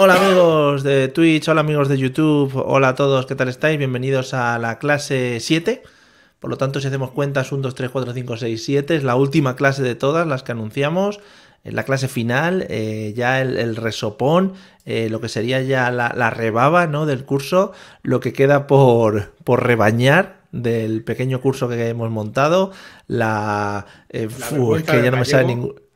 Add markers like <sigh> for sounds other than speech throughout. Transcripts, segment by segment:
Hola amigos de Twitch, hola amigos de YouTube, hola a todos, ¿qué tal estáis? Bienvenidos a la clase 7. Por lo tanto, si hacemos cuentas, 1, 2, 3, 4, 5, 6, 7, es la última clase de todas las que anunciamos. Es la clase final, eh, ya el, resopón, eh, lo que sería ya la, rebaba ¿no? del curso, lo que queda por, por rebañar del pequeño curso que hemos montado, la... Eh, que ya no me sale ningún...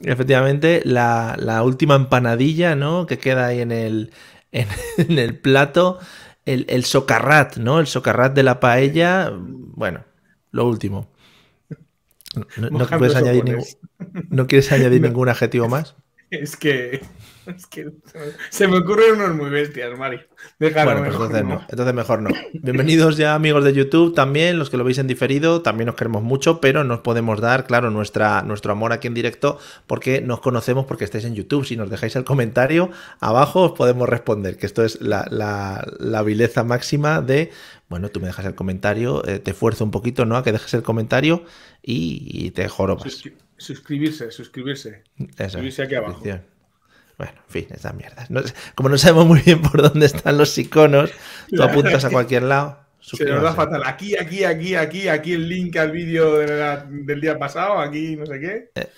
efectivamente, la, última empanadilla, ¿no? Que queda ahí en el, <laughs> en, el plato. El, el, socarrat, ¿no? El socarrat de la paella. Bueno, lo último. ¿No, quieres añadir, ¿no quieres añadir <laughs> ningún adjetivo más? Es que <laughs> Es que se me ocurren unos muy bestias, Mari. bueno, pues entonces no. Entonces mejor no. Bienvenidos ya amigos de YouTube también, los que lo veis en diferido, también os queremos mucho, pero nos podemos dar, claro, nuestra, nuestro amor aquí en directo porque nos conocemos porque estáis en YouTube. Si nos dejáis el comentario abajo os podemos responder, que esto es la, la, vileza máxima de, bueno, tú me dejas el comentario, eh, te esfuerzo un poquito, ¿no? A que dejes el comentario y, te jorobas. suscribirse, suscribirse. suscribirse aquí abajo. Bueno, en fin, esas mierdas. como no sabemos muy bien por dónde están los iconos, tú apuntas a cualquier lado. <laughs> Se nos da fatal. Aquí, aquí, aquí, aquí, aquí el link al vídeo del día pasado, aquí no sé qué. Eh,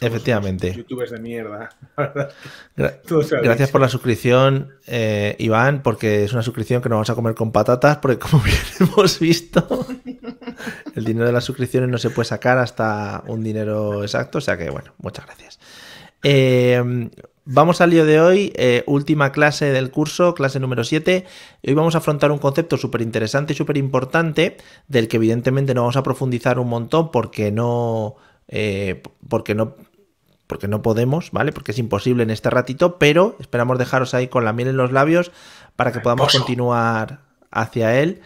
efectivamente. Youtubers de mierda. <laughs> Gracias por la suscripción, eh, Iván, porque es una suscripción que nos vamos a comer con patatas, porque como <laughs> bien hemos visto, el dinero de las suscripciones no se puede sacar hasta un dinero exacto. O sea que, bueno, muchas gracias. Eh, Vamos al lío de hoy, eh, última clase del curso, clase número 7. Hoy vamos a afrontar un concepto súper interesante y súper importante, del que evidentemente no vamos a profundizar un montón porque no, eh, porque no, porque no podemos, ¿vale? Porque es imposible en este ratito, pero esperamos dejaros ahí con la miel en los labios para que podamos continuar hacia él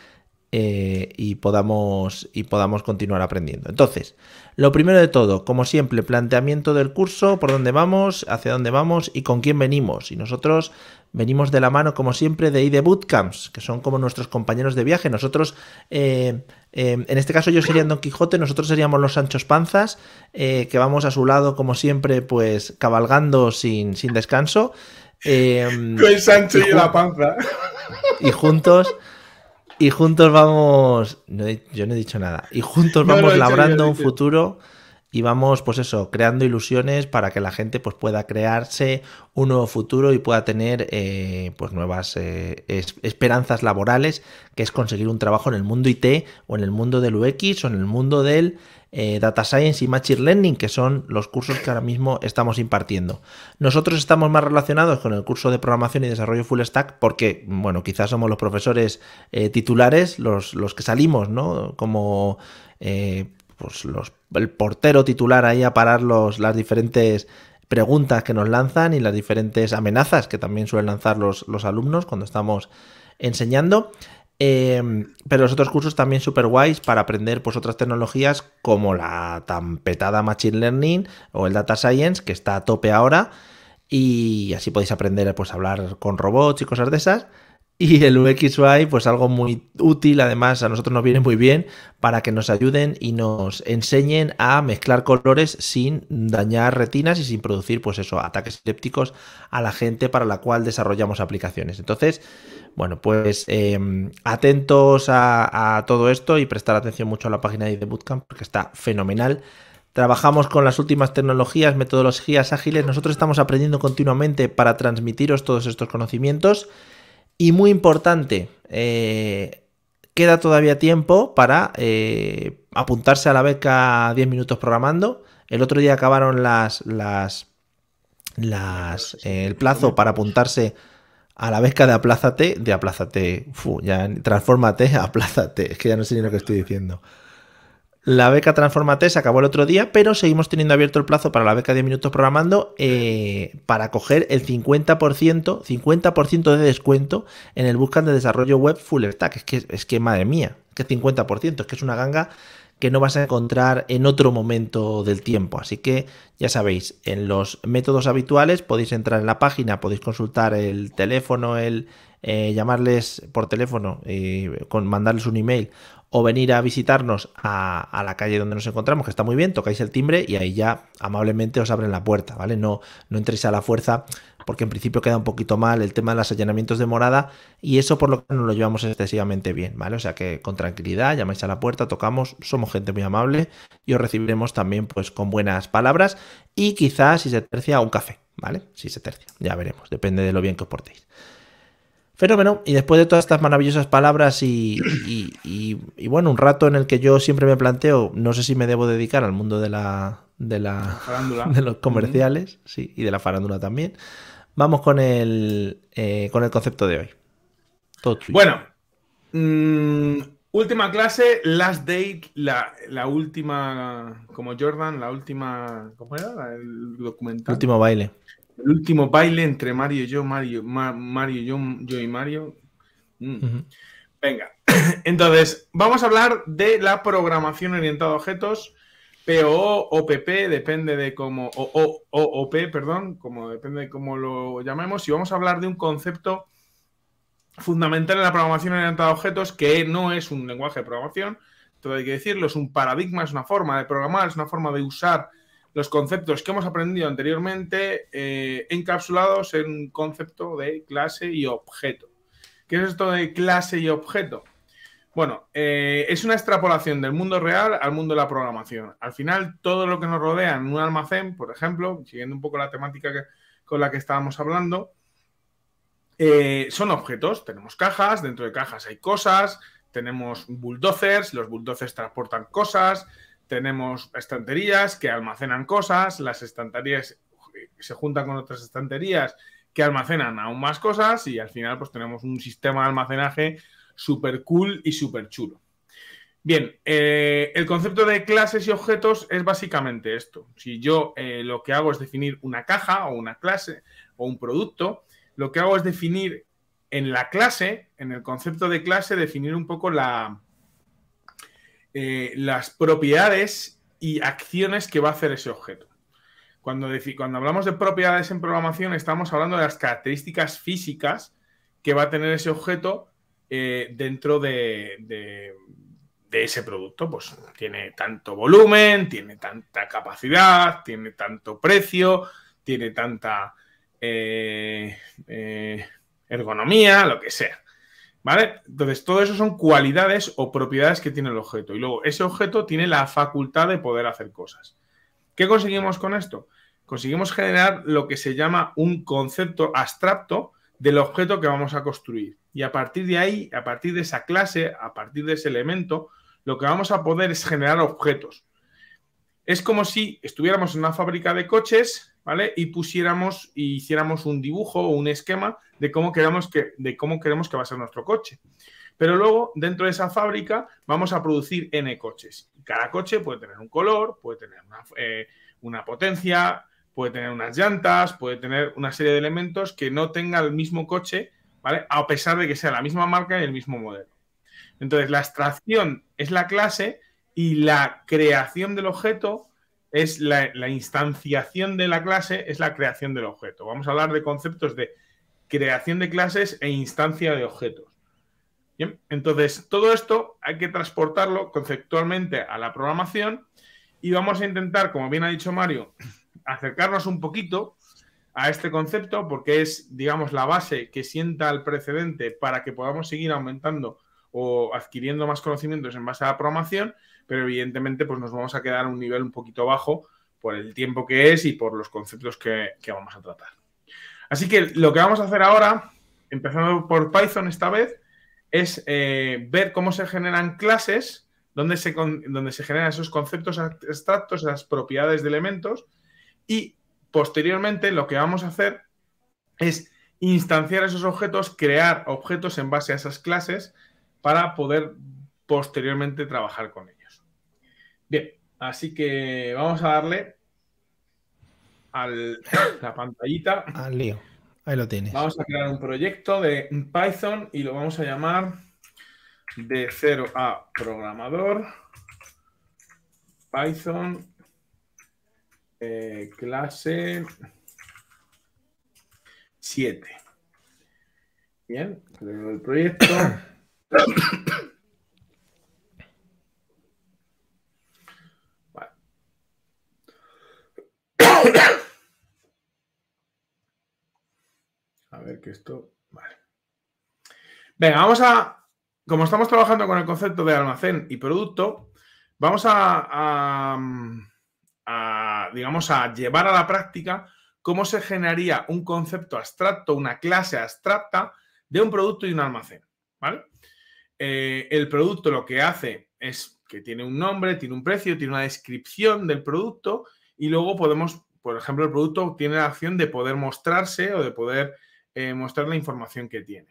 eh, y, podamos, y podamos continuar aprendiendo. Entonces, lo primero de todo, como siempre, planteamiento del curso, por dónde vamos, hacia dónde vamos y con quién venimos. Y nosotros venimos de la mano, como siempre, de ID Bootcamps, que son como nuestros compañeros de viaje. Nosotros, eh, eh, en este caso yo sería Don Quijote, nosotros seríamos los Sanchos Panzas, que vamos a su lado, como siempre, pues cabalgando sin, sin descanso. con Sancho y la panza. Y juntos y juntos vamos. yo no he dicho nada. Y juntos vamos labrando un futuro y vamos, pues eso, creando ilusiones para que la gente pues, pueda crearse un nuevo futuro y pueda tener eh, pues nuevas eh, esperanzas laborales, que es conseguir un trabajo en el mundo IT o en el mundo del UX o en el mundo del eh, Data Science y Machine Learning, que son los cursos que ahora mismo estamos impartiendo. Nosotros estamos más relacionados con el curso de programación y desarrollo full stack porque, bueno, quizás somos los profesores titulares, los, los, que salimos, ¿no? Como pues los, el portero titular ahí a parar los, las diferentes preguntas que nos lanzan y las diferentes amenazas que también suelen lanzar los, los alumnos cuando estamos enseñando. Em, pero los otros cursos también súper guays para aprender pues, otras tecnologías como la tan petada Machine Learning o el Data Science, que está a tope ahora. Y así podéis aprender pues, a hablar con robots y cosas de esas. Y el UXY, pues algo muy útil, además a nosotros nos viene muy bien para que nos ayuden y nos enseñen a mezclar colores sin dañar retinas y sin producir, pues eso, ataques epilépticos a la gente para la cual desarrollamos aplicaciones. Entonces, bueno, pues em, atentos a, todo esto y prestar atención mucho a la página de Bootcamp porque está fenomenal. Trabajamos con las últimas tecnologías, metodologías ágiles. Nosotros estamos aprendiendo continuamente para transmitiros todos estos conocimientos. Y muy importante, eh, queda todavía tiempo para eh, apuntarse a la beca 10 minutos programando. El otro día acabaron las, las, las el plazo para apuntarse a la beca de Aplázate, de Aplázate, fu, ya transfórmate, Aplázate, es que ya no sé ni lo que estoy diciendo. La beca Transformate se acabó el otro día, pero seguimos teniendo abierto el plazo para la beca de minutos programando eh, para coger el 50%, 50% de descuento en el Buscan de Desarrollo Web Full Stack. Es que, es que madre mía, que 50%, es que es una ganga que no vas a encontrar en otro momento del tiempo. Así que ya sabéis, en los métodos habituales podéis entrar en la página, podéis consultar el teléfono, el eh, llamarles por teléfono, eh, con, mandarles un email o venir a visitarnos a, la calle donde nos encontramos, que está muy bien, tocáis el timbre y ahí ya amablemente os abren la puerta, ¿vale? No, no entréis a la fuerza porque en principio queda un poquito mal el tema de los allanamientos de morada y eso por lo que nos lo llevamos excesivamente bien, ¿vale? O sea que con tranquilidad llamáis a la puerta, tocamos, somos gente muy amable y os recibiremos también pues con buenas palabras y quizás si se tercia un café, ¿vale? Si se tercia, ya veremos, depende de lo bien que os portéis. Fenómeno. Y después de todas estas maravillosas palabras y, bueno, un rato en el que yo siempre me planteo, no sé si me debo dedicar al mundo de la, de la <laughs> de los comerciales, sí, y de la farándula también. Vamos con el eh, con el concepto de hoy. bueno, mm, última clase, last date, la, la, última, como Jordan, la última, ¿cómo era? El documental. Último baile. El último baile entre Mario y yo, Mario, Mario yo, yo y Mario. Mm. Venga, <clears throat> entonces vamos a hablar de la programación orientada a objetos, POO o PP, depende de cómo, o, o, perdón, como depende de cómo lo llamemos, y vamos a hablar de un concepto fundamental en la programación orientada a objetos que no es un lenguaje de programación, todo hay que decirlo, es un paradigma, es una forma de programar, es una forma de usar los conceptos que hemos aprendido anteriormente eh, encapsulados en un concepto de clase y objeto. ¿Qué es esto de clase y objeto? Bueno, eh, es una extrapolación del mundo real al mundo de la programación. Al final, todo lo que nos rodea en un almacén, por ejemplo, siguiendo un poco la temática con la que estábamos hablando, eh, son objetos. Tenemos cajas, dentro de cajas hay cosas, tenemos bulldozers, los bulldozers transportan cosas, tenemos estanterías que almacenan cosas, las estanterías se juntan con otras estanterías que almacenan aún más cosas y al final pues tenemos un sistema de almacenaje súper cool y súper chulo. Bien, eh, el concepto de clases y objetos es básicamente esto. Si yo eh, lo que hago es definir una caja o una clase o un producto, lo que hago es definir en la clase, en el concepto de clase, definir un poco la, eh, las propiedades y acciones que va a hacer ese objeto. Cuando, cuando hablamos de propiedades en programación, estamos hablando de las características físicas que va a tener ese objeto eh, dentro de, ese producto. Pues tiene tanto volumen, tiene tanta capacidad, tiene tanto precio, tiene tanta eh, ergonomía, lo que sea. ¿Vale? Entonces, todo eso son cualidades o propiedades que tiene el objeto. Y luego, ese objeto tiene la facultad de poder hacer cosas. ¿Qué conseguimos con esto? Conseguimos generar lo que se llama un concepto abstracto del objeto que vamos a construir. Y a partir de ahí, a partir de esa clase, a partir de ese elemento, lo que vamos a poder es generar objetos. Es como si estuviéramos en una fábrica de coches, ¿vale? Y pusiéramos y hiciéramos un dibujo o un esquema de cómo queremos que, de cómo queremos que va a ser nuestro coche. Pero luego, dentro de esa fábrica, vamos a producir N coches. Cada coche puede tener un color, puede tener eh, una, potencia, puede tener unas llantas, puede tener una serie de elementos que no tenga el mismo coche, ¿vale? A pesar de que sea la misma marca y el mismo modelo. Entonces, la abstracción es la clase y la creación del objeto es la, instanciación de la clase, es la creación del objeto. Vamos a hablar de conceptos de creación de clases e instancia de objetos. Bien, entonces todo esto hay que transportarlo conceptualmente a la programación y vamos a intentar, como bien ha dicho Mario, <clears throat> acercarnos un poquito a este concepto porque es, digamos, la base que sienta el precedente para que podamos seguir aumentando o adquiriendo más conocimientos en base a la programación, pero evidentemente pues nos vamos a quedar a un nivel un poquito bajo por el tiempo que es y por los conceptos que vamos a tratar. Así que lo que vamos a hacer ahora, empezando por Python esta vez, es eh, ver cómo se generan clases, donde se, donde se generan esos conceptos abstractos, esas propiedades de elementos, y posteriormente lo que vamos a hacer es instanciar esos objetos, crear objetos en base a esas clases para poder posteriormente trabajar con ellos. Bien, así que vamos a darle a <coughs> la pantallita. Al lío. Ahí lo tienes. Vamos a crear un proyecto de Python y lo vamos a llamar de 0 a programador. Python eh, clase 7. Bien, creo el proyecto. <coughs> a ver que esto. Vale. Venga, vamos a. Como estamos trabajando con el concepto de almacén y producto, vamos a, digamos, a llevar a la práctica cómo se generaría un concepto abstracto, una clase abstracta de un producto y un almacén. ¿vale? Eh, el producto lo que hace es que tiene un nombre, tiene un precio, tiene una descripción del producto y luego podemos, por ejemplo, el producto tiene la acción de poder mostrarse o de poder eh, mostrar la información que tiene.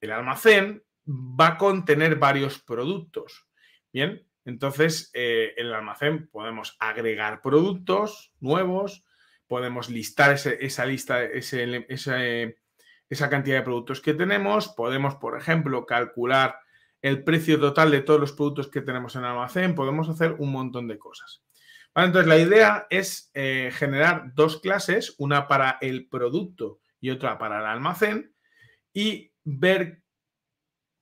El almacén va a contener varios productos. Bien, entonces eh, en el almacén podemos agregar productos nuevos, podemos listar esa lista, esa cantidad de productos que tenemos, podemos, por ejemplo, calcular el precio total de todos los productos que tenemos en el almacén, podemos hacer un montón de cosas. Entonces, la idea es eh, generar dos clases, una para el producto y otra para el almacén, y ver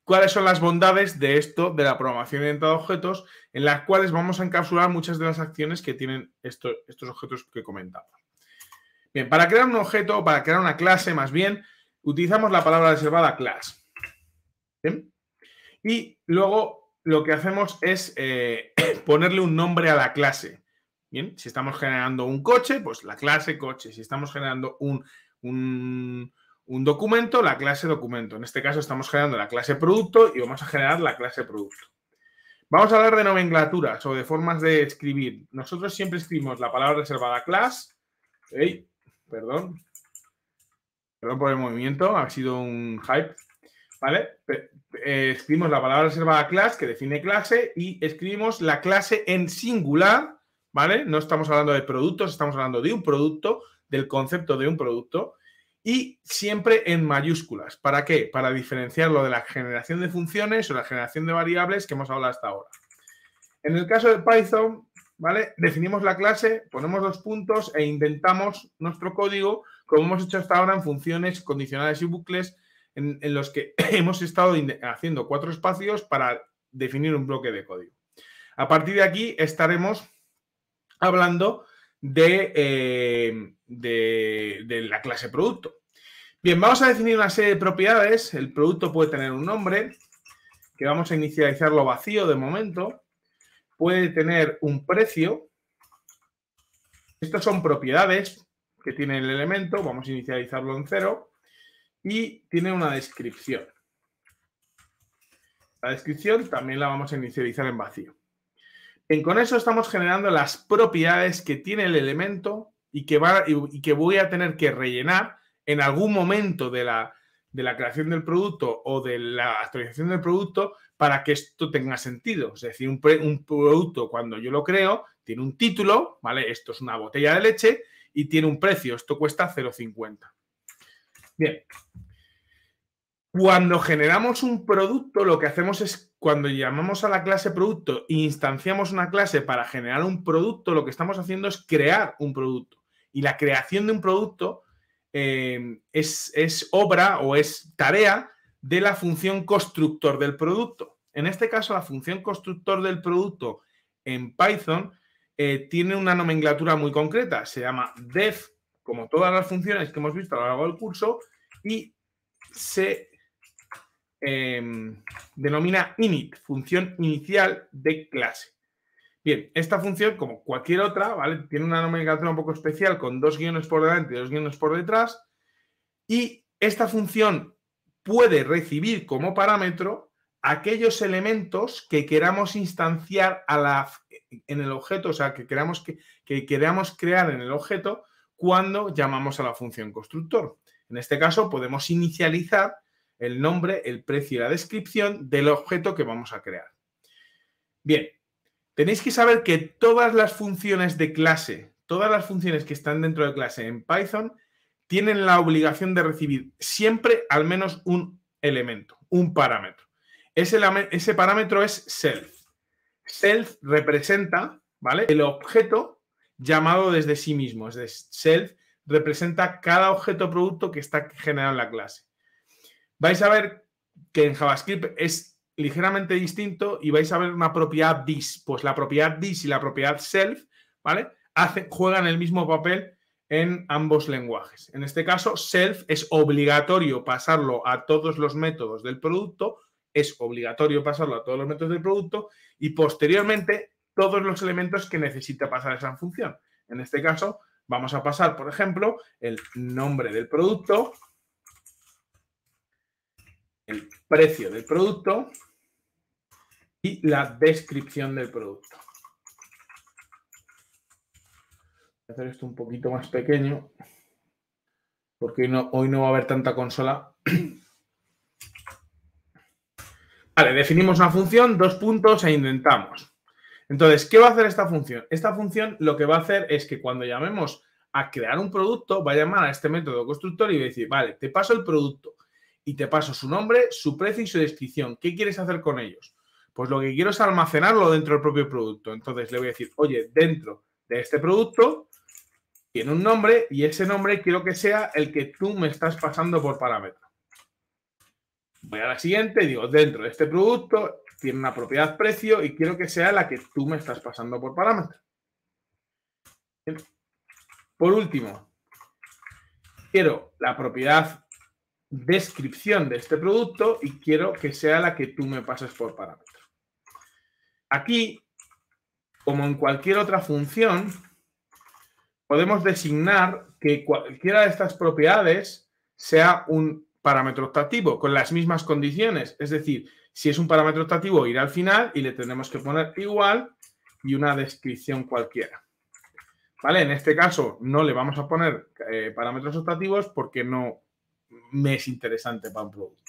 cuáles son las bondades de esto, de la programación orientada a objetos, en las cuales vamos a encapsular muchas de las acciones que tienen estos objetos que comentamos. Bien, para crear un objeto, para crear una clase más bien, utilizamos la palabra reservada class. Y luego lo que hacemos es eh, ponerle un nombre a la clase. Bien, si estamos generando un coche, pues la clase coche. Si estamos generando un, un, documento, la clase documento. En este caso estamos generando la clase producto y vamos a generar la clase producto. Vamos a hablar de nomenclaturas o de formas de escribir. Nosotros siempre escribimos la palabra reservada class perdón. Perdón por el movimiento, ha sido un hype. ¿Vale? Eh, escribimos la palabra reservada class que define clase y escribimos la clase en singular, ¿vale? No estamos hablando de productos, estamos hablando de un producto, del concepto de un producto y siempre en mayúsculas. ¿Para qué? Para diferenciarlo de la generación de funciones o la generación de variables que hemos hablado hasta ahora. En el caso de Python, ¿vale? Definimos la clase, ponemos dos puntos e intentamos nuestro código, como hemos hecho hasta ahora en funciones condicionales y bucles, en, los que <clears throat> hemos estado haciendo cuatro espacios para definir un bloque de código. A partir de aquí estaremos hablando de, eh, de, de la clase producto. Bien, vamos a definir una serie de propiedades. El producto puede tener un nombre, que vamos a inicializarlo vacío de momento puede tener un precio. Estas son propiedades que tiene el elemento. Vamos a inicializarlo en cero. Y tiene una descripción. La descripción también la vamos a inicializar en vacío. Con eso estamos generando las propiedades que tiene el elemento y que, va, y que voy a tener que rellenar en algún momento de la, de la creación del producto o de la actualización del producto para que esto tenga sentido. Es decir, un, producto cuando yo lo creo tiene un título, ¿vale? Esto es una botella de leche y tiene un precio, esto cuesta 0,50. Bien. Cuando generamos un producto, lo que hacemos es, cuando llamamos a la clase producto e instanciamos una clase para generar un producto, lo que estamos haciendo es crear un producto. Y la creación de un producto eh, es, es obra o es tarea de la función constructor del producto. En este caso, la función constructor del producto en Python eh, tiene una nomenclatura muy concreta. Se llama def, como todas las funciones que hemos visto a lo largo del curso, y se em, denomina init, función inicial de clase. Bien, esta función, como cualquier otra, ¿vale? Tiene una nomenclatura un poco especial con dos guiones por delante y dos guiones por detrás. Y esta función puede recibir como parámetro aquellos elementos que queramos instanciar a la, en el objeto, o sea, que queramos, que, que queramos crear en el objeto cuando llamamos a la función constructor. En este caso, podemos inicializar el nombre, el precio y la descripción del objeto que vamos a crear. Bien, tenéis que saber que todas las funciones de clase, todas las funciones que están dentro de clase en Python, tienen la obligación de recibir siempre al menos un elemento, un parámetro. Ese, parámetro es self. Self representa, ¿vale? El objeto llamado desde sí mismo. Es decir, self representa cada objeto producto que está generado en la clase. Vais a ver que en JavaScript es ligeramente distinto y vais a ver una propiedad this. Pues la propiedad this y la propiedad self, ¿vale? juegan el mismo papel en ambos lenguajes. En este caso, self es obligatorio pasarlo a todos los métodos del producto, es obligatorio pasarlo a todos los métodos del producto y posteriormente todos los elementos que necesita pasar esa función. En este caso, vamos a pasar, por ejemplo, el nombre del producto, el precio del producto y la descripción del producto. Voy a hacer esto un poquito más pequeño porque hoy no, hoy no va a haber tanta consola. <clears throat> Vale, definimos una función, dos puntos e intentamos. Entonces, ¿qué va a hacer esta función? Esta función lo que va a hacer es que cuando llamemos a crear un producto, va a llamar a este método constructor y va a decir, vale, te paso el producto y te paso su nombre, su precio y su descripción. ¿Qué quieres hacer con ellos? Pues lo que quiero es almacenarlo dentro del propio producto. Entonces le voy a decir, oye, dentro de este producto tiene un nombre y ese nombre quiero que sea el que tú me estás pasando por parámetro. Voy a la siguiente y digo, dentro de este producto tiene una propiedad precio y quiero que sea la que tú me estás pasando por parámetro. Por último, quiero la propiedad descripción de este producto y quiero que sea la que tú me pases por parámetro. Aquí, como en cualquier otra función, podemos designar que cualquiera de estas propiedades sea un parámetro optativo con las mismas condiciones. Es decir, si es un parámetro optativo, irá al final y le tenemos que poner igual y una descripción cualquiera. ¿Vale? En este caso no le vamos a poner eh, parámetros optativos porque no me es interesante para un producto.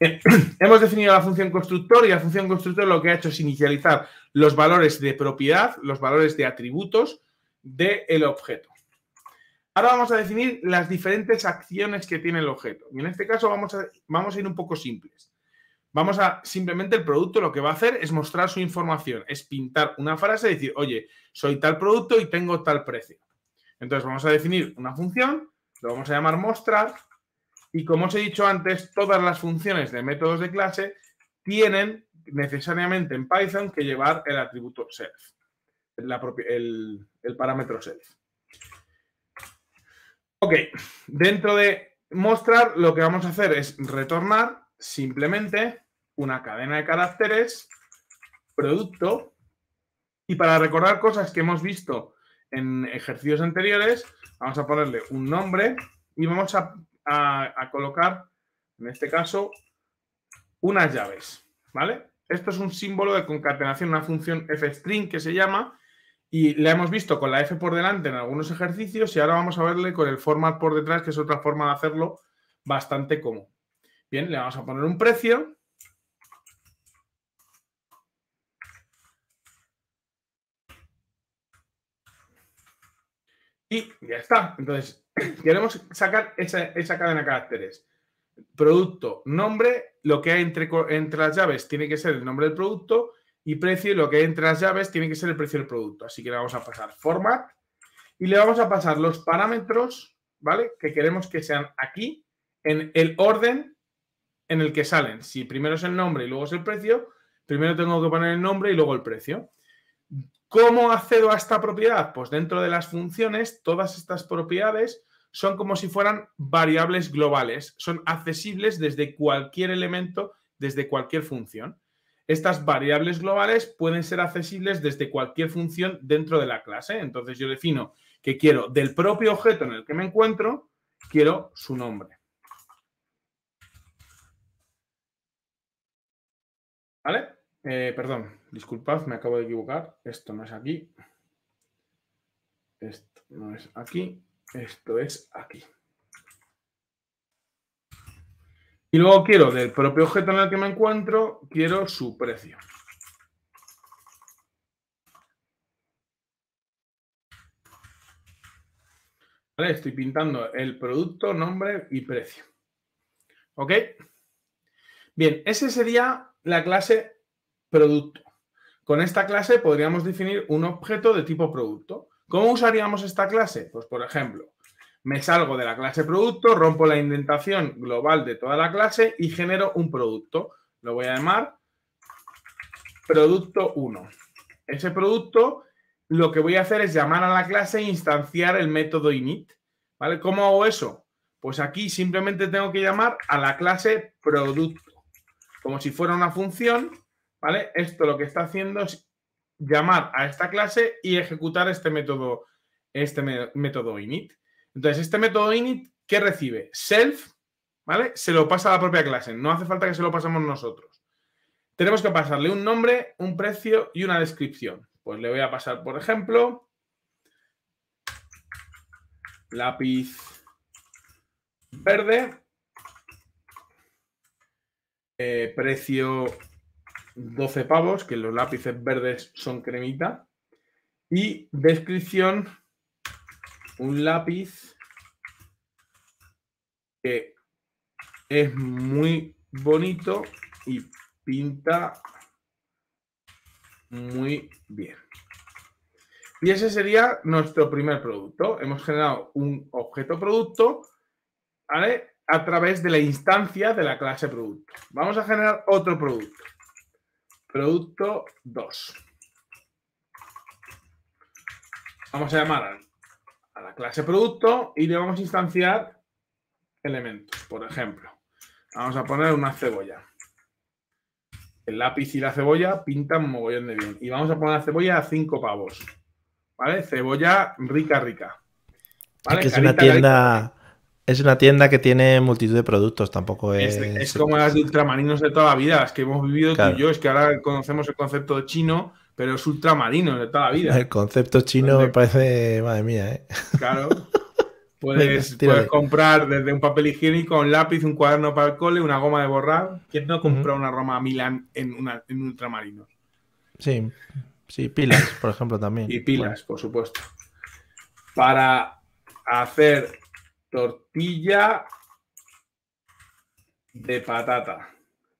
<clears throat> Hemos definido la función constructor y la función constructor lo que ha hecho es inicializar los valores de propiedad, los valores de atributos del objeto. Ahora vamos a definir las diferentes acciones que tiene el objeto. Y en este caso vamos a, vamos a ir un poco simples. Vamos a simplemente el producto lo que va a hacer es mostrar su información, es pintar una frase y decir, oye, soy tal producto y tengo tal precio. Entonces vamos a definir una función, lo vamos a llamar mostrar y como os he dicho antes, todas las funciones de métodos de clase tienen necesariamente en Python que llevar el atributo self, el, el parámetro self. Ok, dentro de mostrar lo que vamos a hacer es retornar simplemente una cadena de caracteres, producto, y para recordar cosas que hemos visto en ejercicios anteriores, vamos a ponerle un nombre y vamos a a, colocar, en este caso, unas llaves, ¿vale? Esto es un símbolo de concatenación, una función fstring que se llama, y la hemos visto con la f por delante en algunos ejercicios y ahora vamos a verle con el format por detrás, que es otra forma de hacerlo bastante común. Bien, le vamos a poner un precio. Y ya está. Entonces, queremos sacar esa, cadena de caracteres. Producto, nombre, lo que hay entre, entre las llaves tiene que ser el nombre del producto y precio, lo que hay entre las llaves tiene que ser el precio del producto. Así que le vamos a pasar format y le vamos a pasar los parámetros, ¿vale? Que queremos que sean aquí en el orden en el que salen. Si primero es el nombre y luego es el precio, primero tengo que poner el nombre y luego el precio. ¿Cómo accedo a esta propiedad? Pues dentro de las funciones, todas estas propiedades son como si fueran variables globales, son accesibles desde cualquier elemento, desde cualquier función. Estas variables globales pueden ser accesibles desde cualquier función dentro de la clase. Entonces yo defino que quiero del propio objeto en el que me encuentro, quiero su nombre. ¿Vale? Eh, perdón, disculpad, me acabo de equivocar. Esto no es aquí. Esto no es aquí. Esto es aquí. Y luego quiero del propio objeto en el que me encuentro, quiero su precio. ¿Vale? Estoy pintando el producto, nombre y precio. ¿Ok? Bien, esa sería la clase producto. Con esta clase podríamos definir un objeto de tipo producto. ¿Cómo usaríamos esta clase? Pues, por ejemplo, me salgo de la clase producto, rompo la indentación global de toda la clase y genero un producto. Lo voy a llamar producto 1. Ese producto lo que voy a hacer es llamar a la clase e instanciar el método init. ¿Vale? ¿Cómo hago eso? Pues aquí simplemente tengo que llamar a la clase producto, como si fuera una función, ¿vale? Esto lo que está haciendo es llamar a esta clase y ejecutar este método, este método init. Entonces, este método init, ¿qué recibe? Self, ¿vale? Se lo pasa a la propia clase, no hace falta que se lo pasemos nosotros. Tenemos que pasarle un nombre, un precio y una descripción. Pues le voy a pasar, por ejemplo, lápiz verde, eh, precio 12 pavos, que los lápices verdes son cremita, y descripción, un lápiz que es muy bonito y pinta muy bien. Y ese sería nuestro primer producto. Hemos generado un objeto producto a través de la instancia de la clase producto. Vamos a generar otro producto. Producto 2. Vamos a llamar a la clase producto y le vamos a instanciar elementos. Por ejemplo, vamos a poner una cebolla el lápiz y la cebolla pintan mogollón de bien. Y vamos a poner la cebolla a 5 pavos. ¿Vale? Cebolla rica, rica. Es, una tienda. Es una tienda que tiene multitud de productos, tampoco es. Es, como las de ultramarinos de toda la vida, las que hemos vivido tú y yo. Es que ahora conocemos el concepto chino, pero es ultramarinos de toda la vida. El concepto chino me parece, madre mía, ¿eh? Claro. <laughs> Puedes, comprar desde un papel higiénico, un lápiz, un cuaderno para el cole, una goma de borrar. ¿Quién no compra una Roma Milan en, una, en ultramarinos? Sí, sí, pilas, por ejemplo, también. Y pilas, por supuesto. Para hacer tortilla de patata.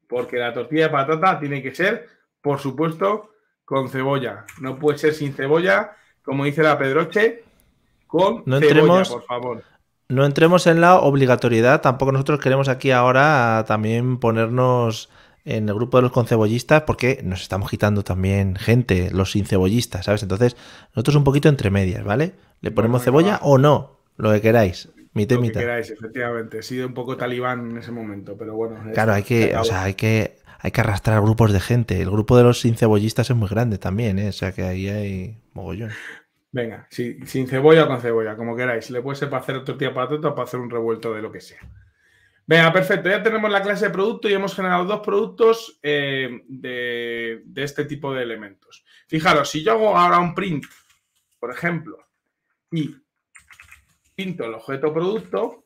Porque la tortilla de patata tiene que ser, por supuesto, con cebolla. No puede ser sin cebolla, como dice la Pedroche, no entremos, por favor. No entremos en la obligatoriedad. Tampoco nosotros queremos aquí ahora también ponernos en el grupo de los concebollistas porque nos estamos quitando también gente, los sin cebollistas, ¿sabes? Entonces, nosotros un poquito entre medias, ¿vale? ¿Le ponemos cebolla o no? Lo que queráis. Lo que queráis, efectivamente. He sido un poco talibán en ese momento, pero bueno. Claro, hay que, o sea, hay que, hay que arrastrar grupos de gente. El grupo de los sin cebollistas es muy grande también, ¿eh? O sea que ahí hay mogollón. Venga, sin cebolla o con cebolla, como queráis. Le puede ser para hacer tortilla patata o para hacer un revuelto de lo que sea. Venga, perfecto. Ya tenemos la clase de producto y hemos generado dos productos eh, de, este tipo de elementos. Fijaros, si yo hago ahora un print, por ejemplo, y pinto el objeto producto,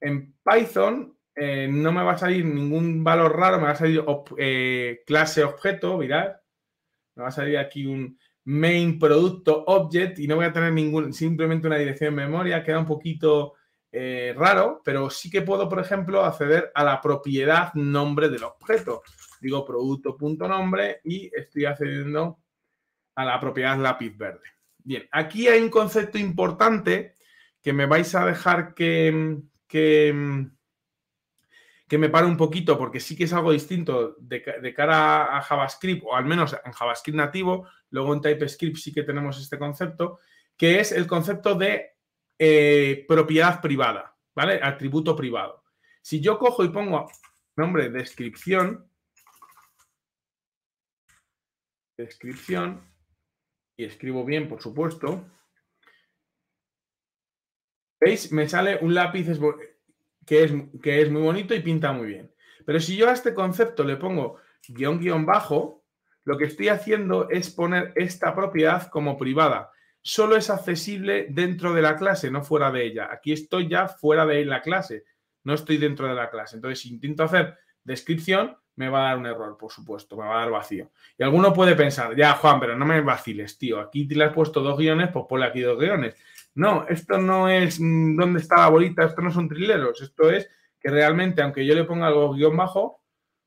en Python eh, no me va a salir ningún valor raro, me va a salir eh, clase objeto, mirad. Me va a salir aquí un main producto object y no voy a tener ningún, simplemente una dirección en memoria, queda un poquito eh, raro, pero sí que puedo, por ejemplo, acceder a la propiedad nombre del objeto. Digo producto.nombre y estoy accediendo a la propiedad lápiz verde. Bien, aquí hay un concepto importante que me vais a dejar que, que, me pare un poquito porque sí que es algo distinto de, de cara a JavaScript o al menos en JavaScript nativo Luego en TypeScript sí que tenemos este concepto, que es el concepto de eh, propiedad privada, ¿vale? Atributo privado. Si yo cojo y pongo nombre, descripción, descripción, y escribo bien, por supuesto, ¿veis? Me sale un lápiz que es, que es muy bonito y pinta muy bien. Pero si yo a este concepto le pongo guion guion bajo, lo que estoy haciendo es poner esta propiedad como privada. Solo es accesible dentro de la clase, no fuera de ella. Aquí estoy ya fuera de la clase, no estoy dentro de la clase. Entonces, si intento hacer descripción, me va a dar un error, por supuesto, me va a dar vacío. Y alguno puede pensar, ya, Juan, pero no me vaciles, tío. Aquí te le has puesto dos guiones, pues ponle aquí dos guiones. No, esto no es mm, dónde está la bolita, esto no son trileros, esto es que realmente, aunque yo le ponga algo guion bajo,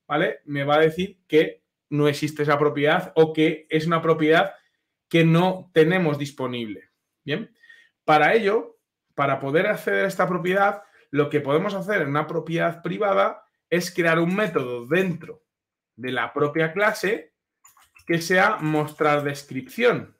¿vale? Me va a decir que no existe esa propiedad o que es una propiedad que no tenemos disponible. Bien, para ello, para poder acceder a esta propiedad, lo que podemos hacer en una propiedad privada es crear un método dentro de la propia clase que sea mostrar descripción.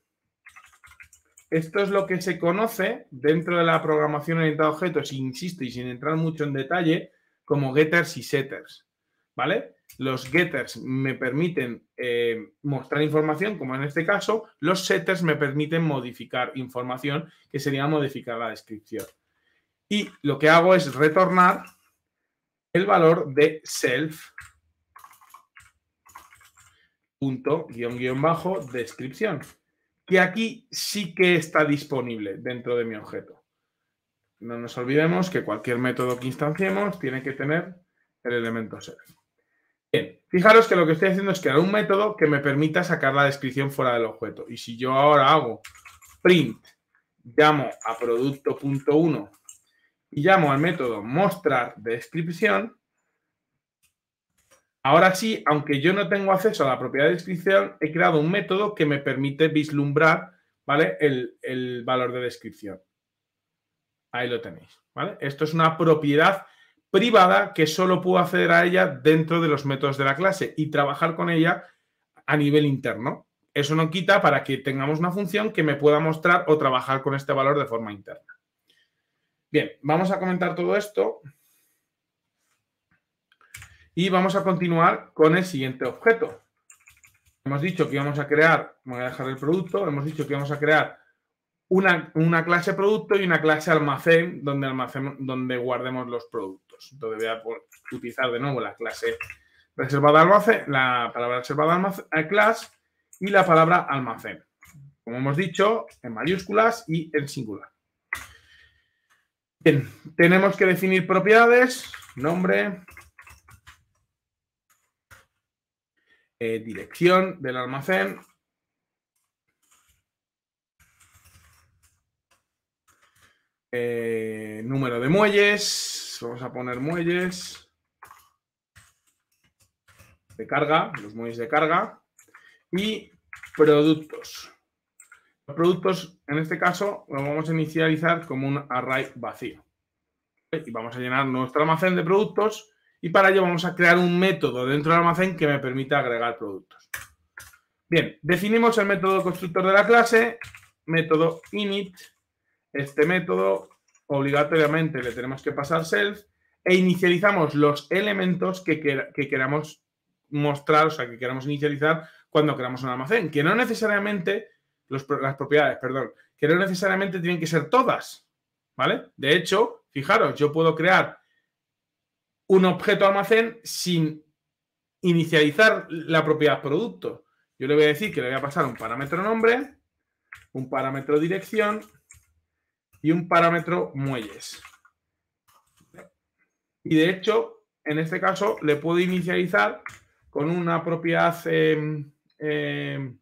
Esto es lo que se conoce dentro de la programación orientada a objetos, insisto, y sin entrar mucho en detalle, como getters y setters. ¿Vale? Los getters me permiten eh, mostrar información, como en este caso, los setters me permiten modificar información, que sería modificar la descripción. Y lo que hago es retornar el valor de self punto bajo descripción que aquí sí que está disponible dentro de mi objeto. No nos olvidemos que cualquier método que instanciemos tiene que tener el elemento self. Bien, fijaros que lo que estoy haciendo es crear un método que me permita sacar la descripción fuera del objeto. Y si yo ahora hago print, llamo a producto.1 y llamo al método mostrar descripción, Ahora sí, aunque yo no tengo acceso a la propiedad de descripción, he creado un método que me permite vislumbrar ¿vale? el, valor de descripción. Ahí lo tenéis. ¿vale? Esto es una propiedad privada que solo puedo acceder a ella dentro de los métodos de la clase y trabajar con ella a nivel interno. Eso no quita para que tengamos una función que me pueda mostrar o trabajar con este valor de forma interna. Bien, vamos a comentar todo esto. Y vamos a continuar con el siguiente objeto. Hemos dicho que íbamos a crear, voy a dejar el producto, hemos dicho que íbamos a crear una, clase producto y una clase almacén donde, donde guardemos los productos. Entonces voy a utilizar de nuevo la clase reservada almacén, la palabra reservada almacén, eh, class y la palabra almacén. Como hemos dicho, en mayúsculas y en singular. Bien, tenemos que definir propiedades, nombre, Eh, dirección del almacén. Eh, número de muelles. Vamos a poner muelles de carga, los muelles de carga. Y productos. Los productos, en este caso, lo vamos a inicializar como un array vacío. Y vamos a llenar nuestro almacén de productos y para ello vamos a crear un método dentro del almacén que me permita agregar productos. Bien, definimos el método constructor de la clase, método init. Este método obligatoriamente le tenemos que pasar self e inicializamos los elementos que, queramos mostrar, o sea, que queramos inicializar cuando creamos un almacén, que no necesariamente, las propiedades, perdón, que no necesariamente tienen que ser todas, ¿vale? De hecho, fijaros, yo puedo crear un objeto almacén sin inicializar la propiedad producto. Yo le voy a decir que le voy a pasar un parámetro nombre, un parámetro dirección y un parámetro muelles. Y de hecho, en este caso, le puedo inicializar con una propiedad em, em,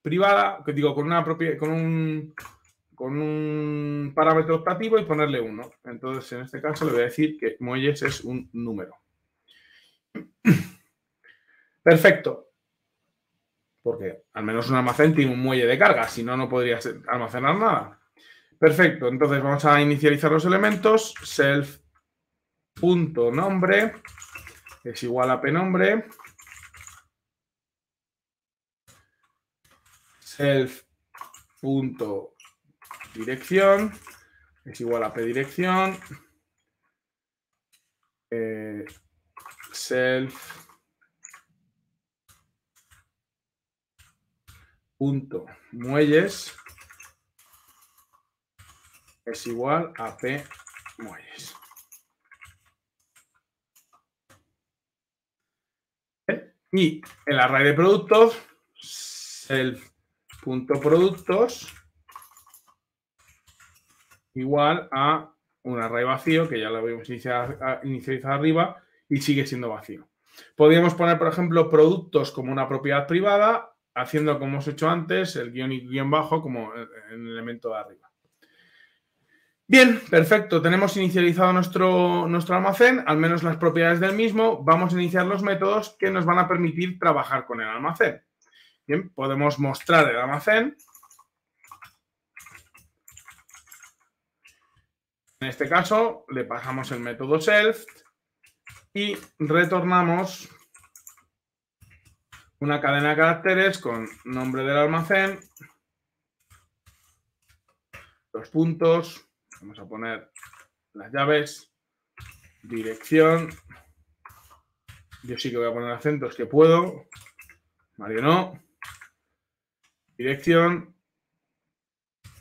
privada, que digo, con una propiedad, con un, con un parámetro optativo y ponerle uno. Entonces, en este caso le voy a decir que muelles es un número. <clears throat> Perfecto. Porque al menos un almacén tiene un muelle de carga, si no, no podría almacenar nada. Perfecto, entonces vamos a inicializar los elementos. Self.nombre es igual a pnombre. Self dirección es igual a p dirección eh, self punto muelles es igual a p muelles. Y el array de productos, self punto productos igual a un array vacío, que ya lo habíamos inicializado arriba, y sigue siendo vacío. Podríamos poner, por ejemplo, productos como una propiedad privada, haciendo como hemos hecho antes, el guion y guion bajo como el elemento de arriba. Bien, perfecto. Tenemos inicializado nuestro, nuestro almacén, al menos las propiedades del mismo. Vamos a iniciar los métodos que nos van a permitir trabajar con el almacén. Bien, podemos mostrar el almacén En este caso, le pasamos el método self y retornamos una cadena de caracteres con nombre del almacén, dos puntos, vamos a poner las llaves, dirección, yo sí que voy a poner acentos que puedo, Mario no, dirección,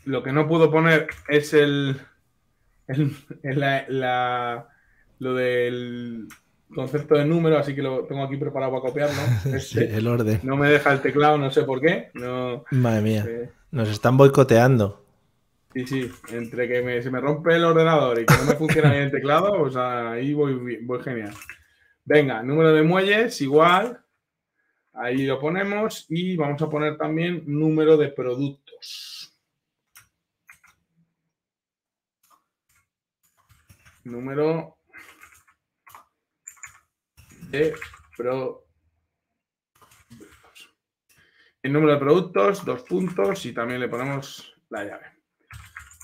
lo que no puedo poner es el, lo del concepto de número, así que lo tengo aquí preparado para copiarlo. <laughs> Este, el orden. No me deja el teclado, no sé por qué. No, Madre mía. Eh, Nos están boicoteando. Sí, sí, entre que se me rompe el ordenador y que no me funciona bien el teclado, <laughs> pues ahí voy, voy genial. Venga, número de muelles igual. Ahí lo ponemos y vamos a poner también número de productos. Número de productos. El número de productos, dos puntos y también le ponemos la llave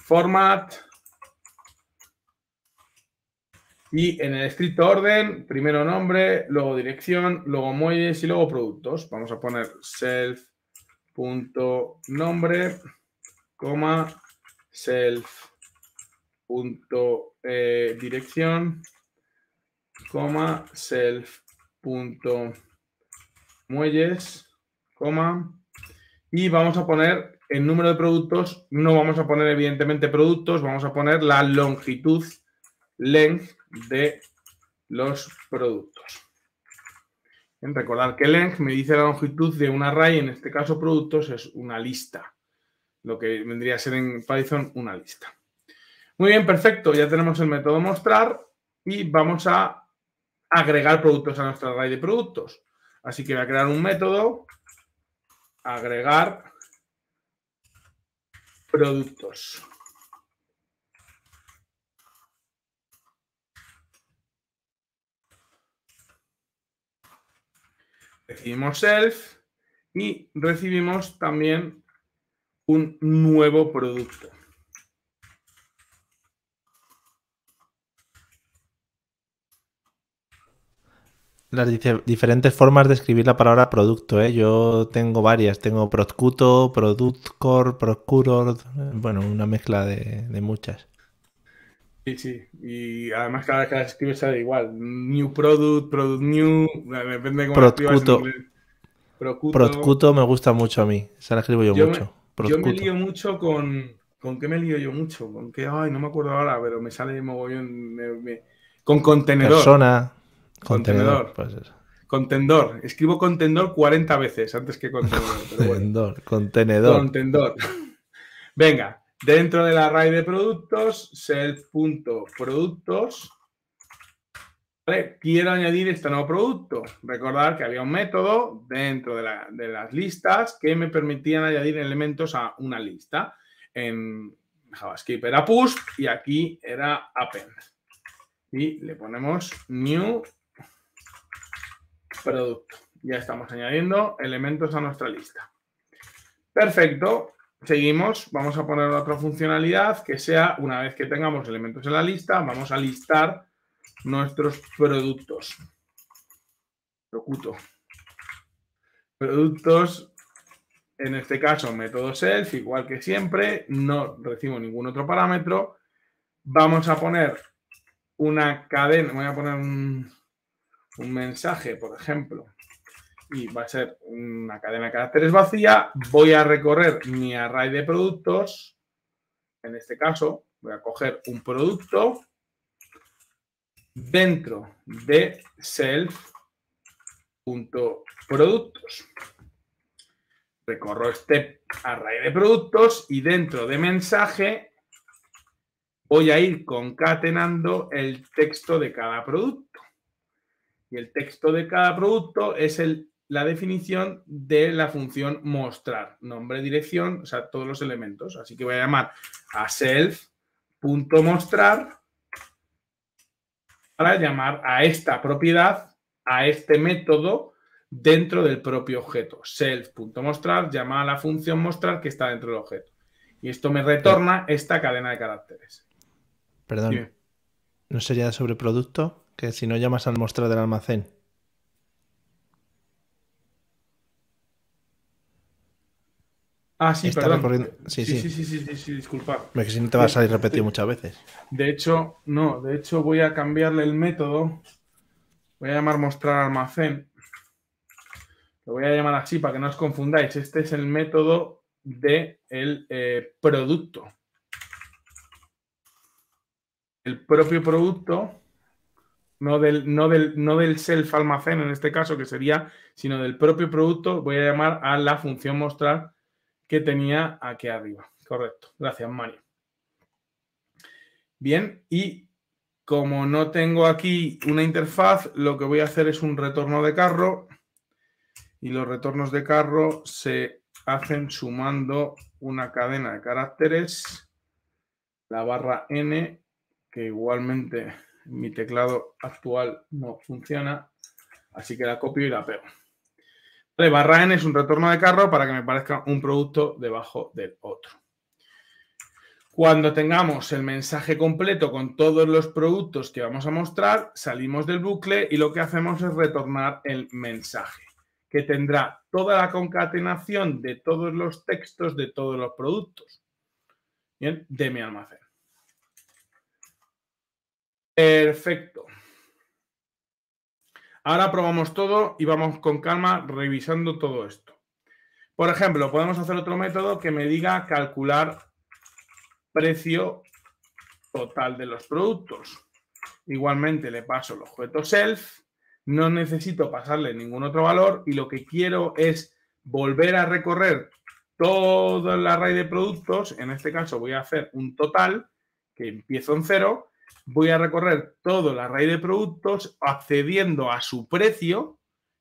format. Y en el estricto orden, primero nombre, luego dirección, luego muelles y luego productos. Vamos a poner self.nombre, coma, self. Eh, dirección, coma, self. muelles, coma. Y vamos a poner en número de productos no vamos a poner evidentemente productos, vamos a poner la longitud, length de los productos. En recordar que length me dice la longitud de un array, en este caso productos es una lista, lo que vendría a ser en Python una lista. Muy bien, perfecto, ya tenemos el método mostrar y vamos a agregar productos a nuestro array de productos. Así que voy a crear un método, agregar productos. Recibimos self y recibimos también un nuevo producto. Las diferentes formas de escribir la palabra producto. ¿eh? Yo tengo varias. Tengo Producuto, Productcore, Procuror. Bueno, una mezcla de, muchas. Sí, sí. Y además cada vez que la escribes sale igual. New Product, Product New. Depende de cómo Producuto. Producuto me gusta mucho a mí. Esa la escribo yo, mucho. yo me lío mucho con... ¿Con qué me lío yo mucho? Con qué... Ay, no me acuerdo ahora, pero me sale mogollón... Con contenedor. Persona. Contenedor. Pues Contendor. Escribo contendor 40 veces antes que contenedor. contenedor. Contenedor. Venga, dentro del array de productos, self.productos. ¿vale? Quiero añadir este nuevo producto. Recordar que había un método dentro de, de las listas que me permitían añadir elementos a una lista. En JavaScript era push y aquí era append. Y le ponemos new producto. Ya estamos añadiendo elementos a nuestra lista. Perfecto. Seguimos. Vamos a poner otra funcionalidad que sea, una vez que tengamos elementos en la lista, vamos a listar nuestros productos. Locuto. Productos, en este caso, método self, igual que siempre, no recibo ningún otro parámetro. Vamos a poner una cadena, voy a poner un, un mensaje, por ejemplo, y va a ser una cadena de caracteres vacía, voy a recorrer mi array de productos. En este caso, voy a coger un producto dentro de self.productos. Recorro este array de productos y dentro de mensaje voy a ir concatenando el texto de cada producto. Y el texto de cada producto es el, la definición de la función mostrar, nombre, dirección, o sea, todos los elementos. Así que voy a llamar a self.mostrar para llamar a esta propiedad, a este método dentro del propio objeto. Self.mostrar llama a la función mostrar que está dentro del objeto. Y esto me retorna esta cadena de caracteres. Perdón. ¿No sería sobre producto? Que si no llamas al mostrar del almacén. Ah, sí, Está perdón. recorriendo- Sí, sí, sí, sí. sí, sí, sí, sí, disculpad. Porque si no te va a salir repetido muchas veces. De hecho, no, de hecho voy a cambiarle el método. Voy a llamar mostrar almacén. Lo voy a llamar así para que no os confundáis. Este es el método del producto. El propio producto, no del, no, del, no del self almacén en este caso, que sería, sino del propio producto, voy a llamar a la función mostrar que tenía aquí arriba. Correcto. Gracias, Mario. Bien, y como no tengo aquí una interfaz, lo que voy a hacer es un retorno de carro y los retornos de carro se hacen sumando una cadena de caracteres, la barra n, que igualmente en mi teclado actual no funciona, así que la copio y la pego. Vale, barra n es un retorno de carro para que me parezca un producto debajo del otro. Cuando tengamos el mensaje completo con todos los productos que vamos a mostrar, salimos del bucle y lo que hacemos es retornar el mensaje, que tendrá toda la concatenación de todos los textos de todos los productos. Bien, de mi almacén. Perfecto. Ahora probamos todo y vamos con calma revisando todo esto. Por ejemplo, podemos hacer otro método que me diga calcular precio total de los productos. Igualmente le paso el objeto self, no necesito pasarle ningún otro valor y lo que quiero es volver a recorrer todo el array de productos. En este caso voy a hacer un total que empiezo en cero. Voy a recorrer todo el array de productos accediendo a su precio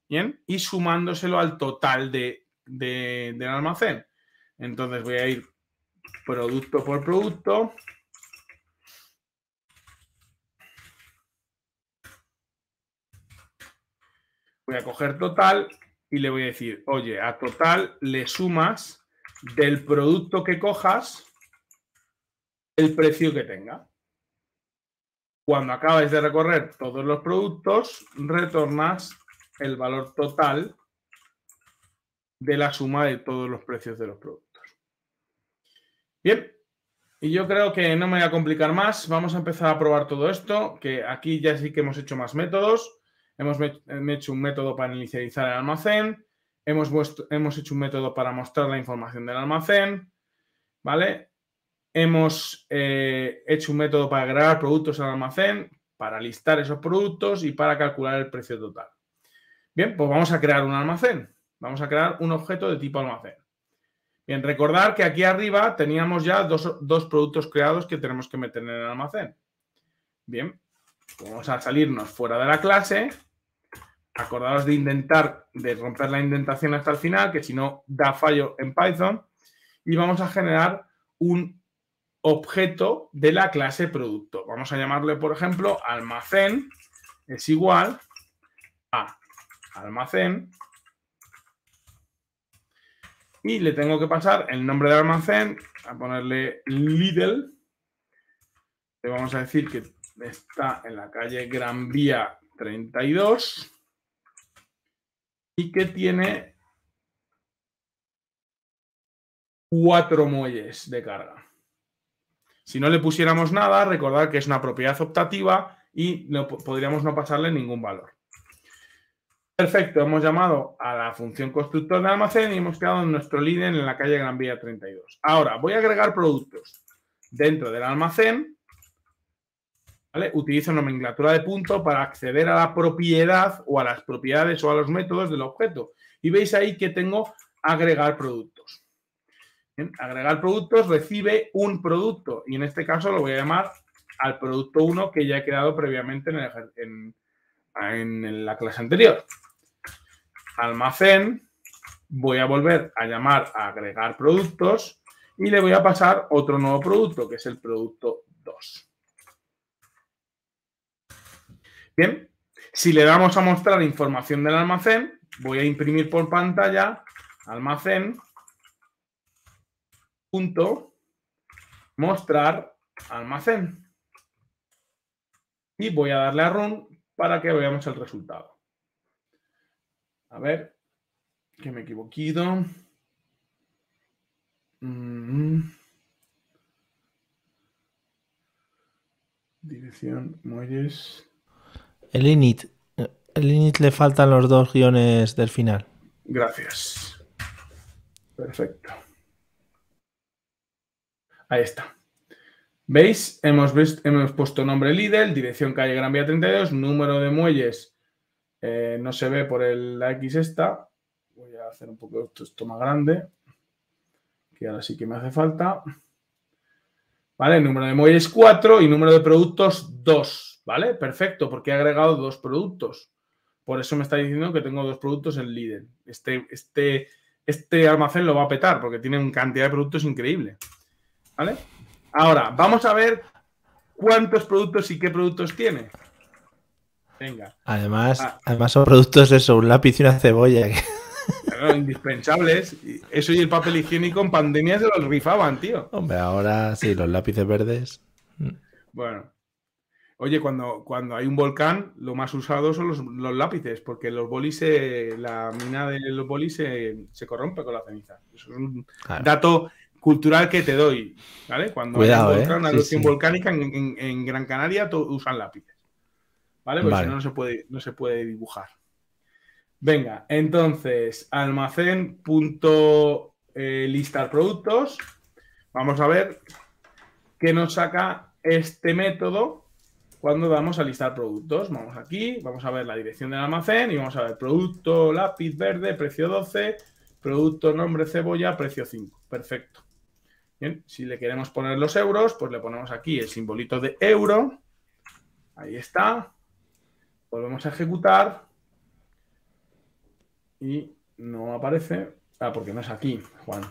¿bien? y sumándoselo al total de, de, del almacén. Entonces voy a ir producto por producto. Voy a coger total y le voy a decir, oye, a total le sumas del producto que cojas el precio que tenga. Cuando acabes de recorrer todos los productos, retornas el valor total de la suma de todos los precios de los productos. Bien, y yo creo que no me voy a complicar más. Vamos a empezar a probar todo esto, que aquí ya sí que hemos hecho más métodos. Hemos hecho un método para inicializar el almacén. Hemos, hemos hecho un método para mostrar la información del almacén. ¿Vale? Hemos eh, hecho un método para agregar productos al almacén, para listar esos productos y para calcular el precio total. Bien, pues vamos a crear un almacén. Vamos a crear un objeto de tipo almacén. Bien, recordar que aquí arriba teníamos ya dos, dos, productos creados que tenemos que meter en el almacén. Bien, vamos a salirnos fuera de la clase. Acordaros de intentar, de romper la indentación hasta el final, que si no da fallo en Python. Y vamos a generar un objeto de la clase producto. Vamos a llamarle, por ejemplo, almacén es igual a almacén y le tengo que pasar el nombre del almacén, a ponerle Lidl. Le vamos a decir que está en la calle Gran Vía 32 y que tiene cuatro muelles de carga. Si no le pusiéramos nada, recordad que es una propiedad optativa y no, podríamos no pasarle ningún valor. Perfecto, hemos llamado a la función constructor de almacén y hemos creado nuestro líder en la calle Gran Vía 32. Ahora, voy a agregar productos dentro del almacén. ¿vale? Utilizo nomenclatura de punto para acceder a la propiedad o a las propiedades o a los métodos del objeto. Y veis ahí que tengo agregar productos. Agregar productos recibe un producto y en este caso lo voy a llamar al producto 1 que ya he creado previamente en, en la clase anterior almacén, voy a volver a llamar a agregar productos y le voy a pasar otro nuevo producto, que es el producto 2. Bien, si le damos a mostrar información del almacén, voy a imprimir por pantalla almacén punto mostrar almacén y voy a darle a run para que veamos el resultado. A ver, que me he equivoquado. Mm. Dirección, muelles. El init. El init le faltan los dos guiones del final. Gracias. Perfecto. Ahí está. ¿Veis? Hemos, hemos puesto nombre líder, dirección calle Gran Vía 32, número de muelles eh, no se ve por el, la X esta. Voy a hacer un poco esto más grande, que ahora sí que me hace falta. ¿Vale? Número de muelles 4 y número de productos 2. ¿Vale? Perfecto, porque he agregado dos productos. Por eso me está diciendo que tengo dos productos en líder. Este, este, este almacén lo va a petar porque tiene una cantidad de productos increíble. ¿Vale? Ahora, vamos a ver cuántos productos y qué productos tiene. Venga. Además, ah. además son productos de eso, un lápiz y una cebolla. indispensables. Eso y el papel higiénico en pandemia se los rifaban, tío. Hombre, ahora sí, los lápices verdes. Bueno. Oye, cuando, cuando hay un volcán, lo más usado son los, lápices, porque los bolis, la mina de los bolis se, corrompe con la ceniza. Eso es un dato cultural que te doy, ¿vale? Cuando hay una erupción volcánica en, Gran Canaria usan lápices, ¿vale? Porque si no, no se, puede, no se puede dibujar. Venga, entonces, almacén punto eh, listar productos. Vamos a ver qué nos saca este método cuando vamos a listar productos. Vamos aquí, vamos a ver la dirección del almacén y vamos a ver producto lápiz verde, precio 12, producto nombre cebolla, precio 5. Perfecto. Bien, si le queremos poner los euros, pues le ponemos aquí el simbolito de euro. Ahí está. Volvemos a ejecutar. Y no aparece. Ah, porque no es aquí, Juan.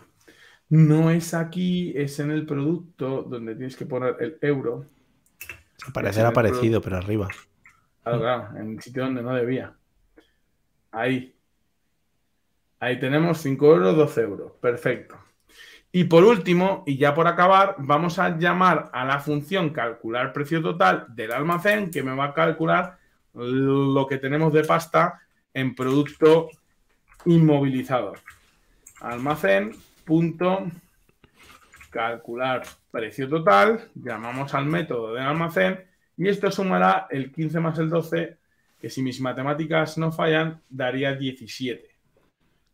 No es aquí, es en el producto donde tienes que poner el euro. Aparecer aparecido, pero arriba. Claro, claro, en el sitio donde no debía. Ahí. Ahí tenemos 5 euros, 12 euros. Perfecto. Y por último, y ya por acabar, vamos a llamar a la función calcular precio total del almacén que me va a calcular lo que tenemos de pasta en producto inmovilizado. Almacén punto calcular precio total, llamamos al método de almacén y esto sumará el 15 más el 12, que si mis matemáticas no fallan, daría 17.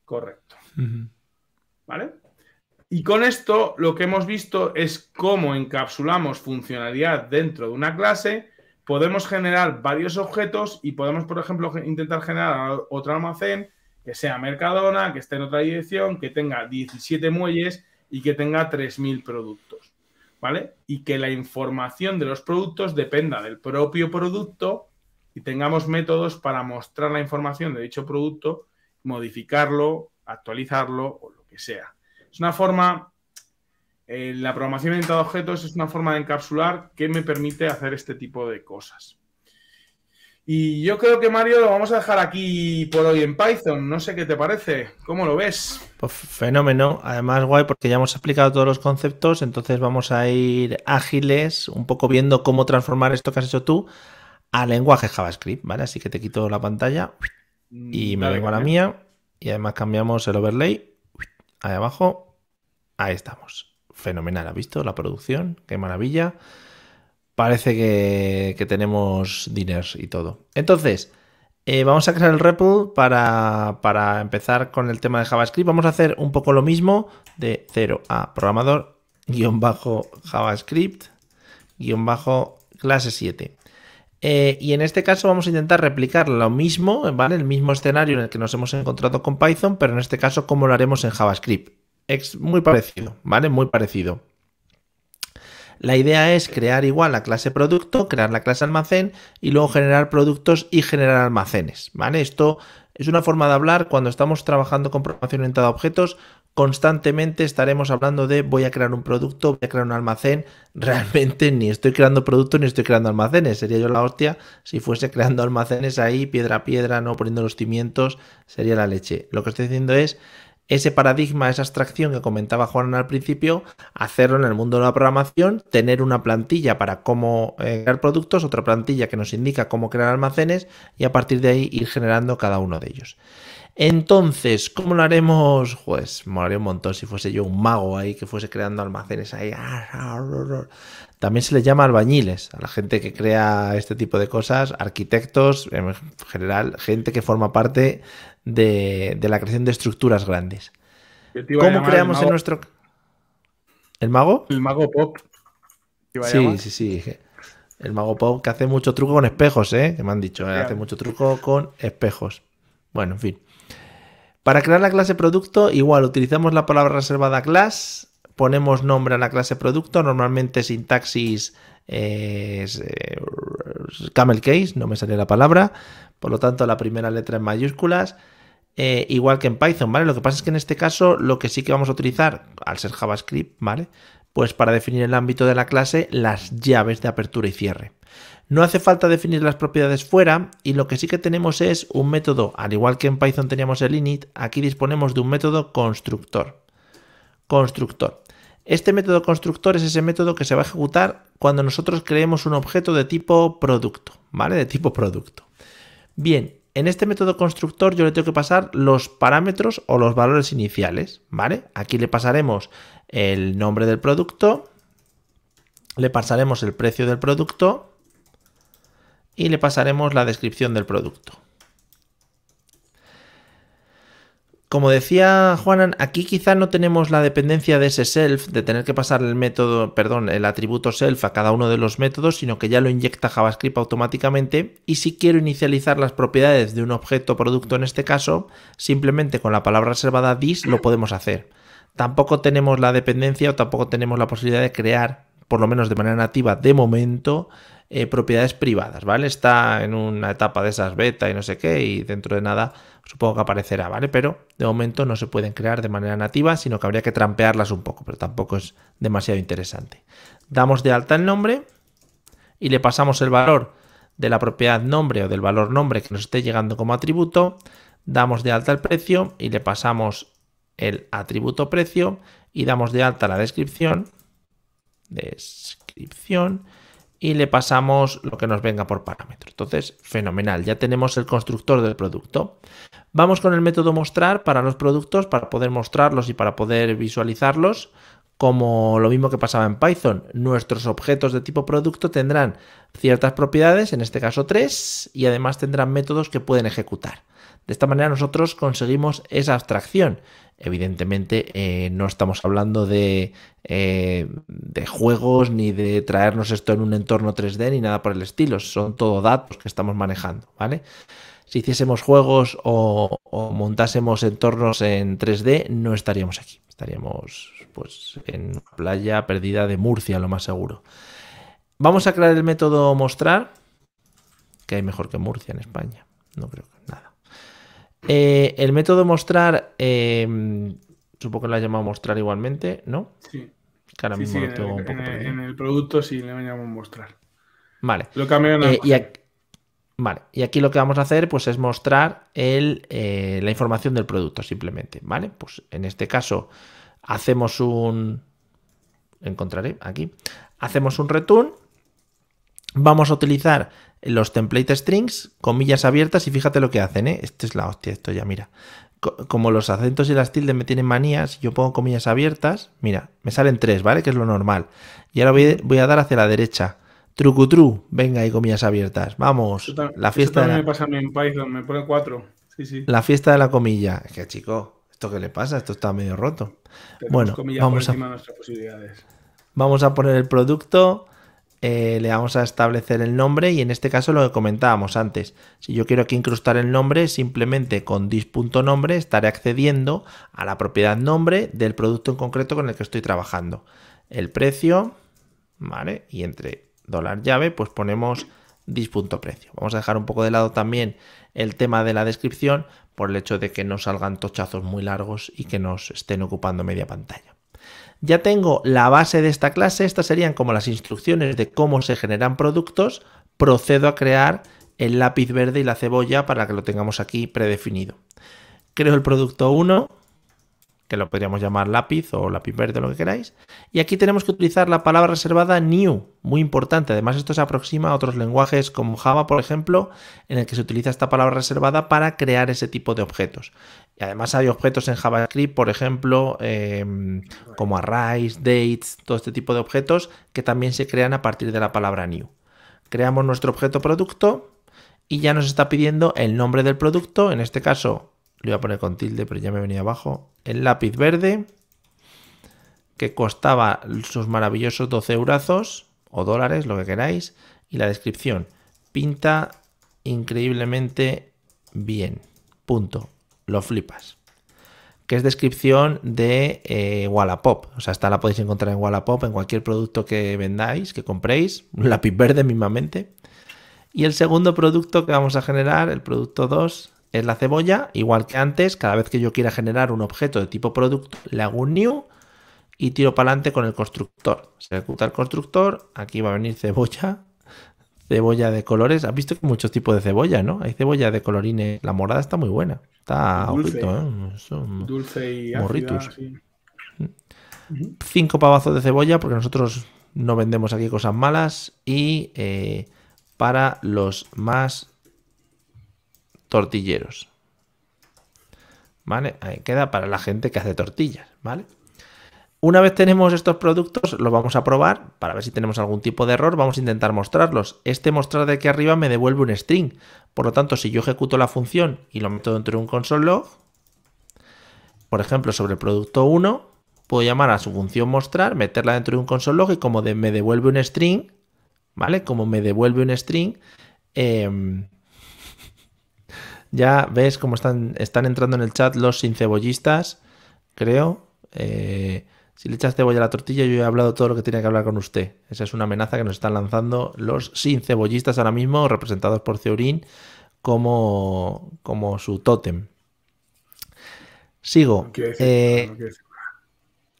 Correcto. ¿Vale? Y con esto lo que hemos visto es cómo encapsulamos funcionalidad dentro de una clase, podemos generar varios objetos y podemos, por ejemplo, intentar generar otro almacén que sea Mercadona, que esté en otra dirección, que tenga 17 muelles y que tenga 3.000 productos. ¿Vale? Y que la información de los productos dependa del propio producto y tengamos métodos para mostrar la información de dicho producto, modificarlo, actualizarlo o lo que sea. Es una forma, eh, la programación orientada a objetos es una forma de encapsular que me permite hacer este tipo de cosas. Y yo creo que Mario lo vamos a dejar aquí por hoy en Python. No sé qué te parece. ¿Cómo lo ves? Pues fenómeno. Además, guay, porque ya hemos explicado todos los conceptos. Entonces vamos a ir ágiles, un poco viendo cómo transformar esto que has hecho tú a lenguaje JavaScript, ¿vale? Así que te quito la pantalla y me vengo a la mía. Y además cambiamos el overlay ahí abajo. Ahí estamos. Fenomenal, ¿ha visto la producción? Qué maravilla. Parece que, tenemos diners y todo. Entonces, eh, vamos a crear el REPL para, para, empezar con el tema de JavaScript. Vamos a hacer un poco lo mismo de 0 a programador, guion bajo JavaScript, guion bajo clase 7. Eh, y en este caso vamos a intentar replicar lo mismo, ¿vale? El mismo escenario en el que nos hemos encontrado con Python, pero en este caso como lo haremos en JavaScript. Es muy parecido, ¿vale? Muy parecido. La idea es crear igual la clase producto, crear la clase almacén y luego generar productos y generar almacenes, ¿vale? Esto es una forma de hablar cuando estamos trabajando con programación orientada a objetos constantemente estaremos hablando de voy a crear un producto, voy a crear un almacén. <laughs> Realmente ni estoy creando productos ni estoy creando almacenes. Sería yo la hostia si fuese creando almacenes ahí, piedra a piedra, no poniendo los cimientos, sería la leche. Lo que estoy diciendo es ese paradigma, esa abstracción que comentaba Juan al principio, hacerlo en el mundo de la programación, tener una plantilla para cómo eh, crear productos, otra plantilla que nos indica cómo crear almacenes y a partir de ahí ir generando cada uno de ellos. Entonces, ¿cómo lo haremos? Pues molaría un montón si fuese yo un mago ahí que fuese creando almacenes ahí. También se les llama albañiles a la gente que crea este tipo de cosas, arquitectos, en general, gente que forma parte de, la creación de estructuras grandes. ¿Cómo creamos en nuestro... ¿El mago? El mago pop. Sí, sí, sí. El mago pop que hace mucho truco con espejos, ¿eh? Que me han dicho, ¿eh? hace mucho truco con espejos. Bueno, en fin. Para crear la clase producto, igual utilizamos la palabra reservada class, ponemos nombre a la clase producto, normalmente sintaxis es eh, camel case, no me sale la palabra, por lo tanto la primera letra en mayúsculas, eh, igual que en Python, ¿vale? Lo que pasa es que en este caso lo que sí que vamos a utilizar, al ser JavaScript, ¿vale? Pues para definir el ámbito de la clase, las llaves de apertura y cierre. No hace falta definir las propiedades fuera y lo que sí que tenemos es un método, al igual que en Python teníamos el init, aquí disponemos de un método constructor. Constructor. Este método constructor es ese método que se va a ejecutar cuando nosotros creemos un objeto de tipo producto, ¿vale? De tipo producto. Bien, en este método constructor yo le tengo que pasar los parámetros o los valores iniciales, ¿vale? Aquí le pasaremos el nombre del producto, le pasaremos el precio del producto, y le pasaremos la descripción del producto. Como decía Juanan, aquí quizá no tenemos la dependencia de ese self, de tener que pasar el método, perdón, el atributo self a cada uno de los métodos, sino que ya lo inyecta JavaScript automáticamente. Y si quiero inicializar las propiedades de un objeto producto en este caso, simplemente con la palabra reservada this lo podemos hacer. Tampoco tenemos la dependencia o tampoco tenemos la posibilidad de crear, por lo menos de manera nativa de momento, eh, propiedades privadas, ¿vale? Está en una etapa de esas beta y no sé qué, y dentro de nada supongo que aparecerá, ¿vale? Pero de momento no se pueden crear de manera nativa, sino que habría que trampearlas un poco, pero tampoco es demasiado interesante. Damos de alta el nombre y le pasamos el valor de la propiedad nombre o del valor nombre que nos esté llegando como atributo, damos de alta el precio y le pasamos el atributo precio y damos de alta la descripción, descripción y le pasamos lo que nos venga por parámetro. Entonces, fenomenal, ya tenemos el constructor del producto. Vamos con el método mostrar para los productos, para poder mostrarlos y para poder visualizarlos. Como lo mismo que pasaba en Python, nuestros objetos de tipo producto tendrán ciertas propiedades, en este caso tres, y además tendrán métodos que pueden ejecutar. De esta manera nosotros conseguimos esa abstracción. Evidentemente eh, no estamos hablando de, eh, de, juegos ni de traernos esto en un entorno 3D ni nada por el estilo. Son todo datos que estamos manejando, ¿vale? Si hiciésemos juegos o, montásemos entornos en 3D, no estaríamos aquí. Estaríamos pues en playa perdida de Murcia, lo más seguro. Vamos a crear el método mostrar, que hay mejor que Murcia en España. No creo que. Eh, el método mostrar, em, supongo que lo ha llamado mostrar igualmente, ¿no? Sí. en, el, producto sí le llamamos mostrar. Vale. Lo eh, y, aquí, vale. Y aquí lo que vamos a hacer pues, es mostrar el, eh, la información del producto simplemente. ¿Vale? Pues en este caso hacemos un. Encontraré aquí. Hacemos un return. Vamos a utilizar los template strings, comillas abiertas, y fíjate lo que hacen, ¿eh? Esto es la hostia, esto ya, mira. Como los acentos y las tildes me tienen manías, yo pongo comillas abiertas, mira, me salen tres, ¿vale? Que es lo normal. Y ahora voy, a dar hacia la derecha. Trucutru, venga, hay comillas abiertas. Vamos, la fiesta. de la... me pasa en Python, me pone cuatro. Sí, sí. La fiesta de la comilla. Es que, chico, ¿esto qué le pasa? Esto está medio roto. bueno, vamos a... Vamos a poner el producto eh, le vamos a establecer el nombre y en este caso lo que comentábamos antes. Si yo quiero aquí incrustar el nombre, simplemente con dis.nombre estaré accediendo a la propiedad nombre del producto en concreto con el que estoy trabajando. El precio, ¿vale? Y entre dólar llave, pues ponemos dis.precio. Vamos a dejar un poco de lado también el tema de la descripción por el hecho de que no salgan tochazos muy largos y que nos estén ocupando media pantalla. Ya tengo la base de esta clase, estas serían como las instrucciones de cómo se generan productos. Procedo a crear el lápiz verde y la cebolla para que lo tengamos aquí predefinido. Creo el producto 1, que lo podríamos llamar lápiz o lápiz verde, lo que queráis. Y aquí tenemos que utilizar la palabra reservada new, muy importante. Además, esto se aproxima a otros lenguajes como Java, por ejemplo, en el que se utiliza esta palabra reservada para crear ese tipo de objetos. Y además hay objetos en JavaScript, por ejemplo, em, como arrays, dates, todo este tipo de objetos que también se crean a partir de la palabra new. Creamos nuestro objeto producto y ya nos está pidiendo el nombre del producto, en este caso le voy a poner con tilde, pero ya me venía abajo, el lápiz verde, que costaba sus maravillosos 12 eurazos o dólares, lo que queráis, y la descripción, pinta increíblemente bien, punto, lo flipas. Que es descripción de eh, Wallapop. O sea, esta la podéis encontrar en Wallapop, en cualquier producto que vendáis, que compréis. Un lápiz verde mismamente. Y el segundo producto que vamos a generar, el producto 2, es la cebolla, igual que antes, cada vez que yo quiera generar un objeto de tipo producto, le hago un new y tiro para adelante con el constructor. Se ejecuta el constructor, aquí va a venir cebolla, cebolla de colores. ¿Has visto que muchos tipos de cebolla, no? Hay cebolla de colorines, la morada está muy buena. Está dulce, ¿eh? dulce y morritos. Cinco pavazos de cebolla, porque nosotros no vendemos aquí cosas malas. Y eh, para los más tortilleros. ¿Vale? Ahí queda para la gente que hace tortillas, ¿vale? Una vez tenemos estos productos, los vamos a probar para ver si tenemos algún tipo de error. Vamos a intentar mostrarlos. Este mostrar de aquí arriba me devuelve un string. Por lo tanto, si yo ejecuto la función y lo meto dentro de un console log, por ejemplo, sobre el producto 1, puedo llamar a su función mostrar, meterla dentro de un console log y como me devuelve un string, ¿vale? Como me devuelve un string, eh, <laughs> ya ves cómo están, están entrando en el chat los sin cebollistas, creo. Eh, si le echas cebolla a la tortilla, yo he hablado todo lo que tenía que hablar con usted. Esa es una amenaza que nos están lanzando los sin cebollistas ahora mismo, representados por Ceurín, como, como su tótem. Sigo. Eh,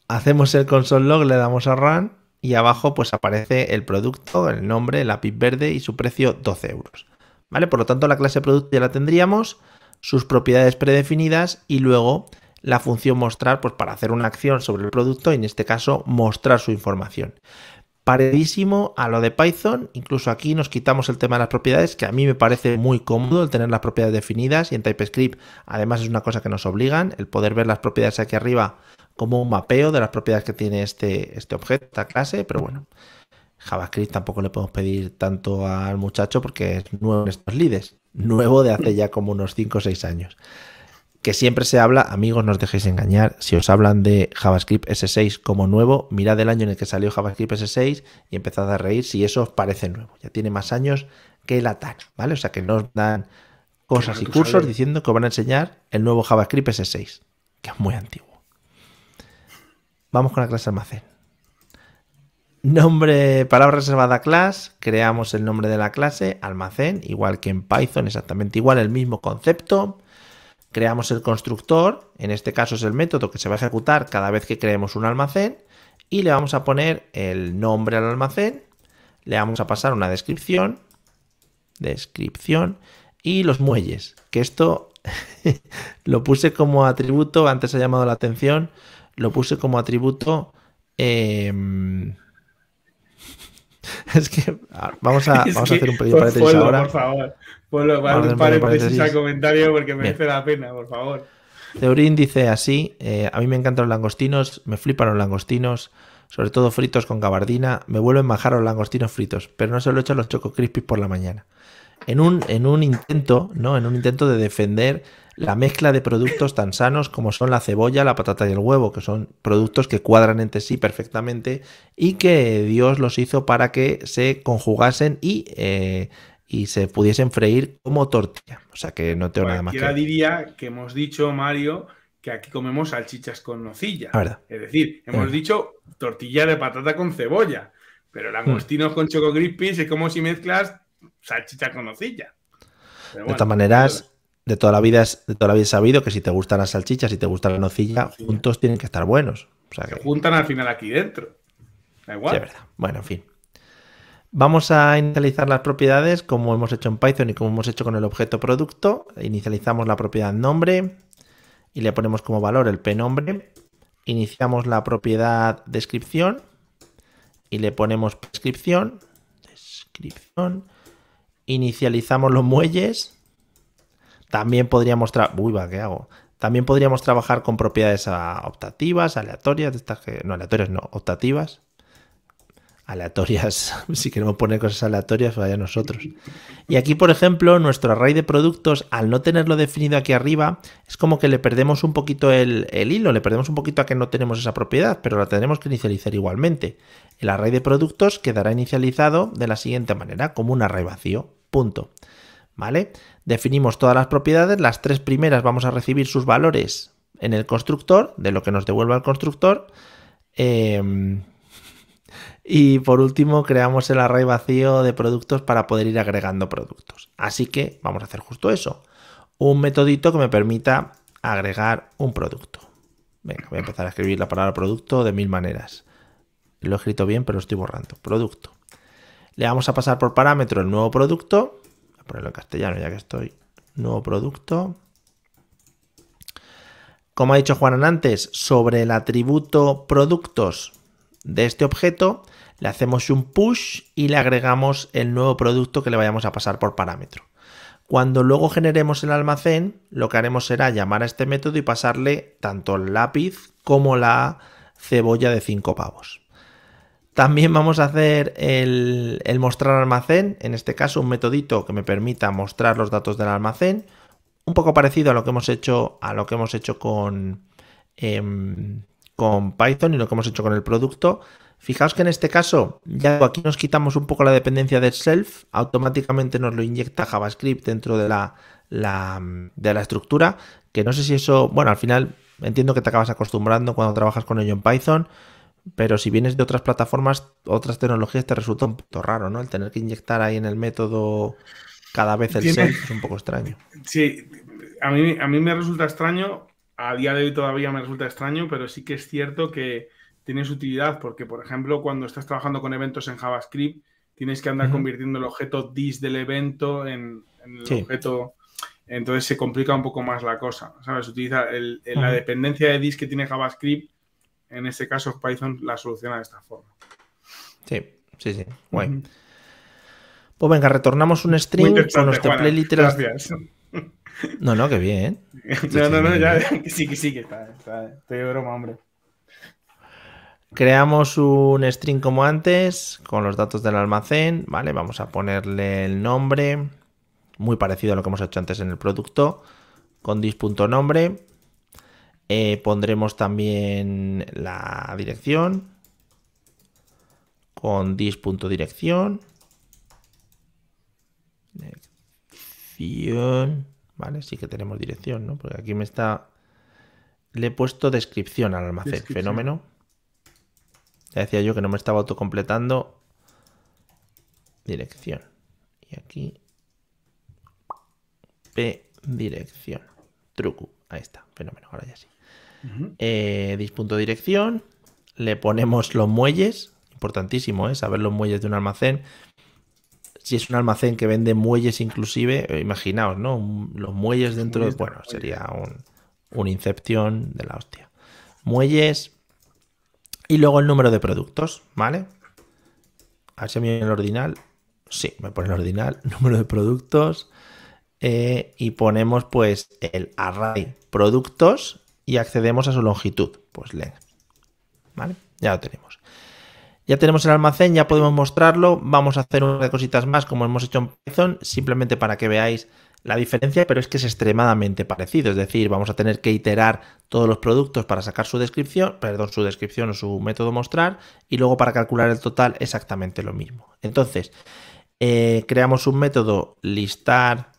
hacemos el console log, le damos a run y abajo pues aparece el producto, el nombre, el lápiz verde y su precio 12 euros. ¿vale? Por lo tanto, la clase producto ya la tendríamos, sus propiedades predefinidas y luego la función mostrar pues, para hacer una acción sobre el producto y en este caso mostrar su información. Paredísimo a lo de Python, incluso aquí nos quitamos el tema de las propiedades, que a mí me parece muy cómodo el tener las propiedades definidas y en TypeScript además es una cosa que nos obligan, el poder ver las propiedades aquí arriba como un mapeo de las propiedades que tiene este, este objeto, esta clase, pero bueno, JavaScript tampoco le podemos pedir tanto al muchacho porque es nuevo en estos leads, nuevo de hace ya como unos 5 o 6 años. Que siempre se habla, amigos, no os dejéis engañar, si os hablan de JavaScript S6 como nuevo, mirad el año en el que salió JavaScript S6 y empezad a reír si eso os parece nuevo. Ya tiene más años que la TAN, ¿vale? O sea que no os dan cosas y cursos diciendo que os van a enseñar el nuevo JavaScript S6, que es muy antiguo. Vamos con la clase almacén. Nombre, palabra reservada class, creamos el nombre de la clase, almacén, igual que en Python, exactamente igual, el mismo concepto. Creamos el constructor, en este caso es el método que se va a ejecutar cada vez que creemos un almacén y le vamos a poner el nombre al almacén, le vamos a pasar una descripción, descripción y los muelles, que esto <laughs> lo puse como atributo, antes ha llamado la atención, lo puse como atributo... Em, <laughs> es que ah, vamos a, <laughs> vamos a hacer un pequeño paréntesis ahora. Por favor, ponlo, un paréntesis al comentario porque merece la pena, por favor. Teurín dice así: eh, A mí me encantan los langostinos, me flipan los langostinos, sobre todo fritos con gabardina. Me vuelven bajar los langostinos fritos, pero no se lo he hecho a los choco crispies por la mañana. En un, en un intento, ¿no? En un intento de defender la mezcla de productos tan sanos como son la cebolla, la patata y el huevo, que son productos que cuadran entre sí perfectamente y que Dios los hizo para que se conjugasen y, eh, y se pudiesen freír como tortilla. O sea que no tengo nada más que... diría que hemos dicho, Mario, que aquí comemos salchichas con nocilla. Es decir, hemos mm. dicho tortilla de patata con cebolla, pero langostinos mm. con choco crispy es como si mezclas salchicha con nocilla. de todas maneras, de toda la vida es, de toda la vida sabido que si te gustan las salchichas y te gusta la nocilla, juntos tienen que estar buenos. Se juntan al final aquí dentro. Da igual. Sí, verdad. Bueno, en fin. Vamos a inicializar las propiedades como hemos hecho en Python y como hemos hecho con el objeto producto. Inicializamos la propiedad nombre y le ponemos como valor el pnombre. iniciamos la propiedad descripción y le ponemos descripción, descripción, inicializamos los muelles, también podríamos uy va, ¿qué hago? También podríamos trabajar con propiedades optativas, aleatorias, estas que no aleatorias, no, optativas, aleatorias, <laughs> si queremos poner cosas aleatorias, vaya nosotros. Y aquí, por ejemplo, nuestro array de productos, al no tenerlo definido aquí arriba, es como que le perdemos un poquito el, hilo, le perdemos un poquito a que no tenemos esa propiedad, pero la tenemos que inicializar igualmente. El array de productos quedará inicializado de la siguiente manera, como un array vacío, punto. ¿Vale? Definimos todas las propiedades, las tres primeras vamos a recibir sus valores en el constructor, de lo que nos devuelva el constructor. Eh, <laughs> y por último, creamos el array vacío de productos para poder ir agregando productos. Así que vamos a hacer justo eso. Un metodito que me permita agregar un producto. Venga, voy a empezar a escribir la palabra producto de mil maneras. Lo he escrito bien, pero lo estoy borrando. Producto. Le vamos a pasar por parámetro el nuevo producto. Ponerlo en castellano ya que estoy. Nuevo producto. Como ha dicho Juan antes, sobre el atributo productos de este objeto, le hacemos un push y le agregamos el nuevo producto que le vayamos a pasar por parámetro. Cuando luego generemos el almacén, lo que haremos será llamar a este método y pasarle tanto el lápiz como la cebolla de 5 pavos. También vamos a hacer el, mostrar almacén, en este caso un metodito que me permita mostrar los datos del almacén, un poco parecido a lo que hemos hecho, a lo que hemos hecho con, em, con Python y lo que hemos hecho con el producto. Fijaos que en este caso, ya aquí nos quitamos un poco la dependencia del self, automáticamente nos lo inyecta JavaScript dentro de la, de la estructura, que no sé si eso, bueno, al final entiendo que te acabas acostumbrando cuando trabajas con ello en Python, pero si vienes de otras plataformas, otras tecnologías, te resulta un poco raro, ¿no? El tener que inyectar ahí en el método cada vez el self es un poco extraño. Sí, a mí, a mí me resulta extraño a día de hoy todavía me resulta extraño, pero sí que es cierto que tiene su utilidad porque, por ejemplo, cuando estás trabajando con eventos en JavaScript, tienes que andar convirtiendo el objeto dis del evento en, el objeto. Entonces se complica un poco más la cosa. ¿Sabes? Utiliza la dependencia de dis que tiene JavaScript. En este caso, Python la soluciona de esta forma. Sí, sí, sí. Guay. Pues venga, retornamos un string con nuestro play Gracias. No, no, que bien. <laughs> no, no, no, ya, que sí, que sí, que está, está, estoy de broma, hombre. Creamos un string como antes, con los datos del almacén, ¿vale? Vamos a ponerle el nombre, muy parecido a lo que hemos hecho antes en el producto, con dis.nombre. Eh, pondremos también la dirección, con dis.dirección. Dirección. ¿vale? Sí que tenemos dirección, ¿no? Porque aquí me está... Le he puesto descripción al almacén, fenómeno. Ya decía yo que no me estaba autocompletando. Dirección. Y aquí... P dirección. Truco. Ahí está, fenómeno, ahora ya sí. Eh, dirección. Le ponemos los muelles. Importantísimo, ¿eh? Saber los muelles de un almacén si es un almacén que vende muelles inclusive, eh, imaginaos, ¿no? Los muelles dentro de... Bueno, sería un, un Inception de la hostia. Muelles y luego el número de productos, ¿vale? A ver si me el ordinal. Sí, me pone el ordinal, <laughs> número de productos. Eh, y ponemos pues el array productos y accedemos a su longitud, pues length. ¿Vale? Ya lo tenemos. Ya tenemos el almacén, ya podemos mostrarlo. Vamos a hacer unas cositas más como hemos hecho en Python, simplemente para que veáis la diferencia, pero es que es extremadamente parecido. Es decir, vamos a tener que iterar todos los productos para sacar su descripción, perdón, su descripción o su método mostrar, y luego para calcular el total exactamente lo mismo. Entonces, eh, creamos un método listar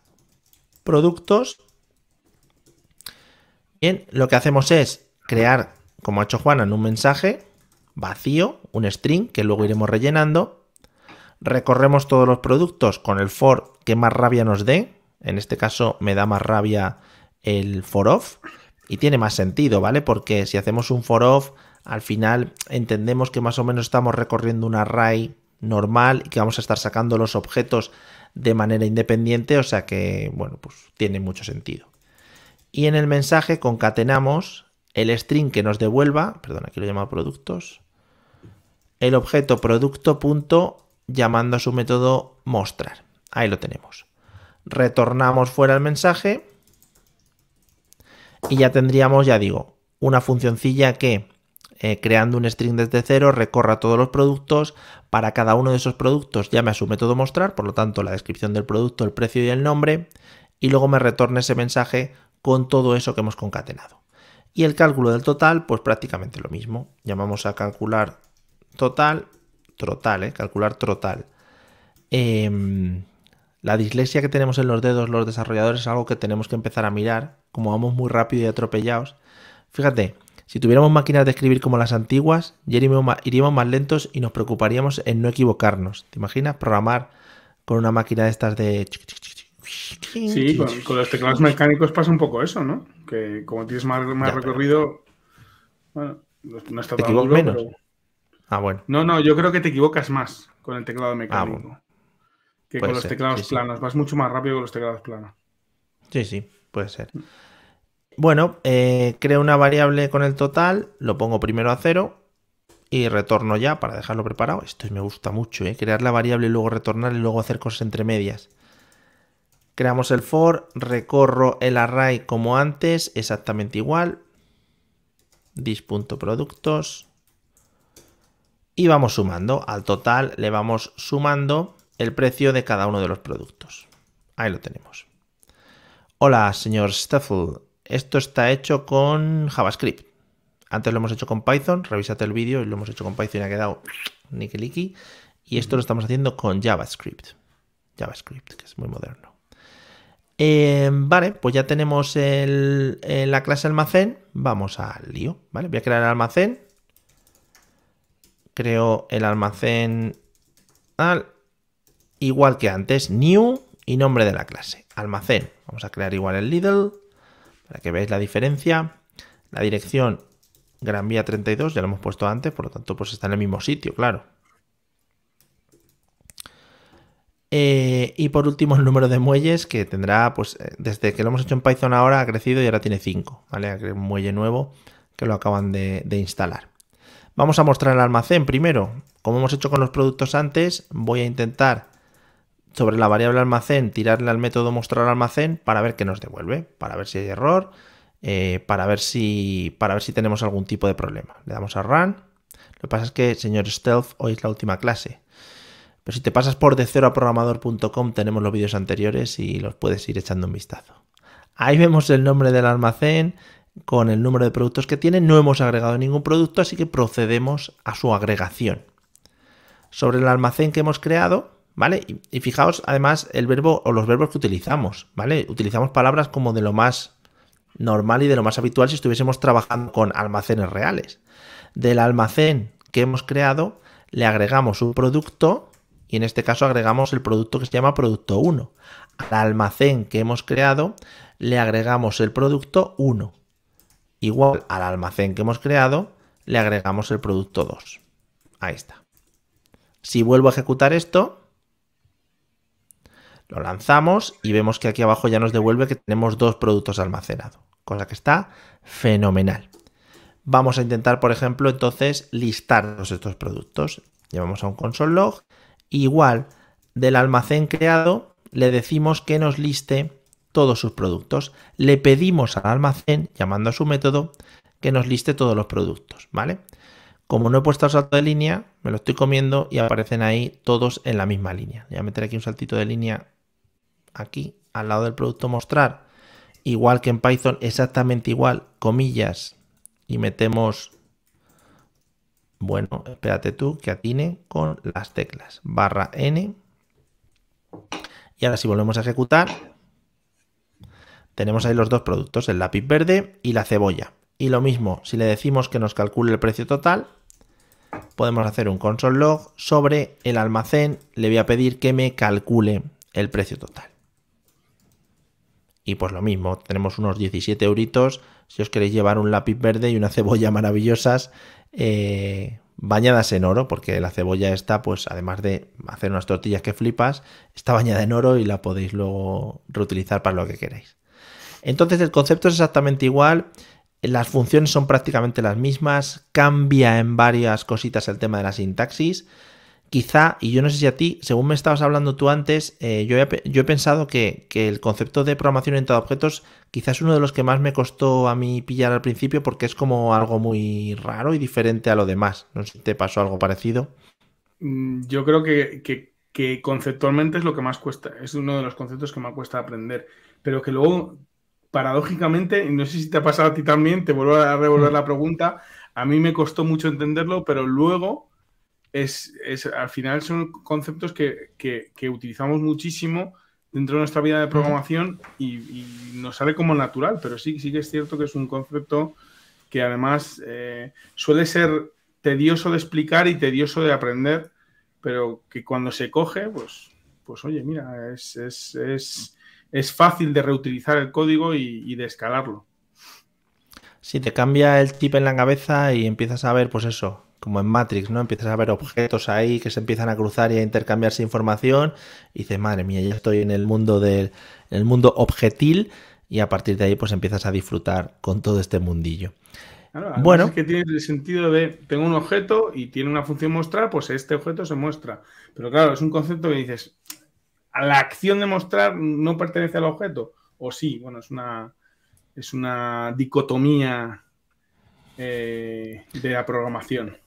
productos. Bien, lo que hacemos es crear, como ha hecho Juana, en un mensaje, vacío, un string que luego iremos rellenando. Recorremos todos los productos con el for que más rabia nos dé. En este caso me da más rabia el for of y tiene más sentido, ¿vale? Porque si hacemos un for of, al final entendemos que más o menos estamos recorriendo un array normal y que vamos a estar sacando los objetos de manera independiente, o sea que, bueno, pues tiene mucho sentido. Y en el mensaje concatenamos el string que nos devuelva, perdón, aquí lo he llamado productos, el objeto producto punto llamando a su método mostrar. Ahí lo tenemos. Retornamos fuera el mensaje y ya tendríamos, ya digo, una funcioncilla que eh, creando un string desde cero recorra todos los productos, para cada uno de esos productos llame a su método mostrar, por lo tanto la descripción del producto, el precio y el nombre, y luego me retorne ese mensaje con todo eso que hemos concatenado. Y el cálculo del total, pues prácticamente lo mismo. Llamamos a calcular total, total, ¿eh? calcular total. Em, la dislexia que tenemos en los dedos los desarrolladores es algo que tenemos que empezar a mirar, como vamos muy rápido y atropellados. Fíjate, si tuviéramos máquinas de escribir como las antiguas, ya iríamos más lentos y nos preocuparíamos en no equivocarnos. ¿Te imaginas programar con una máquina de estas de... Sí, con, los teclados mecánicos pasa un poco eso, ¿no? Que como tienes más, recorrido, bueno, no está tan duro, menos? Ah, bueno. No, no, yo creo que te equivocas más con el teclado ah, mecánico que con los teclados planos. Vas mucho más rápido con los teclados planos. Sí, sí, puede ser. Bueno, eh, creo una variable con el total, lo pongo primero a cero y retorno ya para dejarlo preparado. Esto me gusta mucho, ¿eh? crear la variable y luego retornar y luego hacer cosas entre medias. Creamos el for, recorro el array como antes, exactamente igual. dis.productos. Y vamos sumando. Al total le vamos sumando el precio de cada uno de los productos. Ahí lo tenemos. Hola, señor Steffel. Esto está hecho con JavaScript. Antes lo hemos hecho con Python, revísate el vídeo y lo hemos hecho con Python y ha quedado nikeliki. Y esto lo estamos haciendo con JavaScript. JavaScript, que es muy moderno. Eh, vale, pues ya tenemos la clase almacén. Vamos al lío, ¿vale? Voy a crear el almacén. Creo el almacén al, igual que antes, new y nombre de la clase. Almacén. Vamos a crear igual el Lidl para que veáis la diferencia. La dirección Gran Vía 32 ya lo hemos puesto antes, por lo tanto pues está en el mismo sitio, claro. Eh, y por último el número de muelles que tendrá, pues eh, desde que lo hemos hecho en Python ahora ha crecido y ahora tiene 5, ¿vale? Un muelle nuevo que lo acaban de, instalar. Vamos a mostrar el almacén primero. Como hemos hecho con los productos antes, voy a intentar sobre la variable almacén, tirarle al método mostrar almacén para ver qué nos devuelve, para ver si hay error, eh, para, ver si, para ver si tenemos algún tipo de problema. Le damos a run. Lo que pasa es que, señor Stealth, hoy es la última clase. Pero si te pasas por de cero a programador.com tenemos los vídeos anteriores y los puedes ir echando un vistazo. Ahí vemos el nombre del almacén con el número de productos que tiene. No hemos agregado ningún producto, así que procedemos a su agregación. Sobre el almacén que hemos creado, ¿vale? Y, fijaos además el verbo o los verbos que utilizamos, ¿vale? Utilizamos palabras como de lo más normal y de lo más habitual si estuviésemos trabajando con almacenes reales. Del almacén que hemos creado le agregamos un producto y en este caso agregamos el producto que se llama producto 1. Al almacén que hemos creado le agregamos el producto 1. Igual al almacén que hemos creado le agregamos el producto 2. Ahí está. Si vuelvo a ejecutar esto, lo lanzamos y vemos que aquí abajo ya nos devuelve que tenemos dos productos almacenados, cosa que está fenomenal. Vamos a intentar, por ejemplo, entonces listar todos estos productos. Llevamos a un console log. Igual del almacén creado, le decimos que nos liste todos sus productos. Le pedimos al almacén, llamando a su método, que nos liste todos los productos, ¿vale? Como no he puesto el salto de línea, me lo estoy comiendo y aparecen ahí todos en la misma línea. Voy a meter aquí un saltito de línea aquí al lado del producto mostrar, igual que en Python, exactamente igual, comillas, y metemos, bueno, espérate tú, que atine con las teclas, barra n, y ahora si volvemos a ejecutar, tenemos ahí los dos productos, el lápiz verde y la cebolla. Y lo mismo, si le decimos que nos calcule el precio total, podemos hacer un console log sobre el almacén, le voy a pedir que me calcule el precio total. Y pues lo mismo, tenemos unos 17 euritos si os queréis llevar un lápiz verde y una cebolla maravillosas eh, bañadas en oro, porque la cebolla está, pues además de hacer unas tortillas que flipas, está bañada en oro y la podéis luego reutilizar para lo que queráis. Entonces el concepto es exactamente igual. Las funciones son prácticamente las mismas, cambia en varias cositas el tema de la sintaxis. Quizá, y yo no sé si a ti, según me estabas hablando tú antes, eh, yo, he, yo, he, pensado que, que, el concepto de programación orientada a objetos quizás es uno de los que más me costó a mí pillar al principio porque es como algo muy raro y diferente a lo demás. No sé si te pasó algo parecido. Mm, yo creo que, que, que conceptualmente es lo que más cuesta, es uno de los conceptos que más cuesta aprender, pero que luego paradójicamente, y no sé si te ha pasado a ti también, te vuelvo a revolver la pregunta, a mí me costó mucho entenderlo, pero luego es, es al final son conceptos que, que, utilizamos muchísimo dentro de nuestra vida de programación y, nos sale como natural, pero sí, sí que es cierto que es un concepto que además eh, suele ser tedioso de explicar y tedioso de aprender, pero que cuando se coge, pues, pues oye, mira, es, es, es es fácil de reutilizar el código y, y, de escalarlo. Si te cambia el chip en la cabeza y empiezas a ver, pues eso, como en Matrix, ¿no? Empiezas a ver objetos ahí que se empiezan a cruzar y a intercambiarse información y dices, madre mía, ya estoy en el mundo del en el mundo objetil y a partir de ahí pues empiezas a disfrutar con todo este mundillo. Claro, bueno, es que tiene el sentido de tengo un objeto y tiene una función mostrar, pues este objeto se muestra. Pero claro, es un concepto que dices, a la acción de mostrar no pertenece al objeto. O sí, bueno, es una, es una dicotomía eh, de la programación.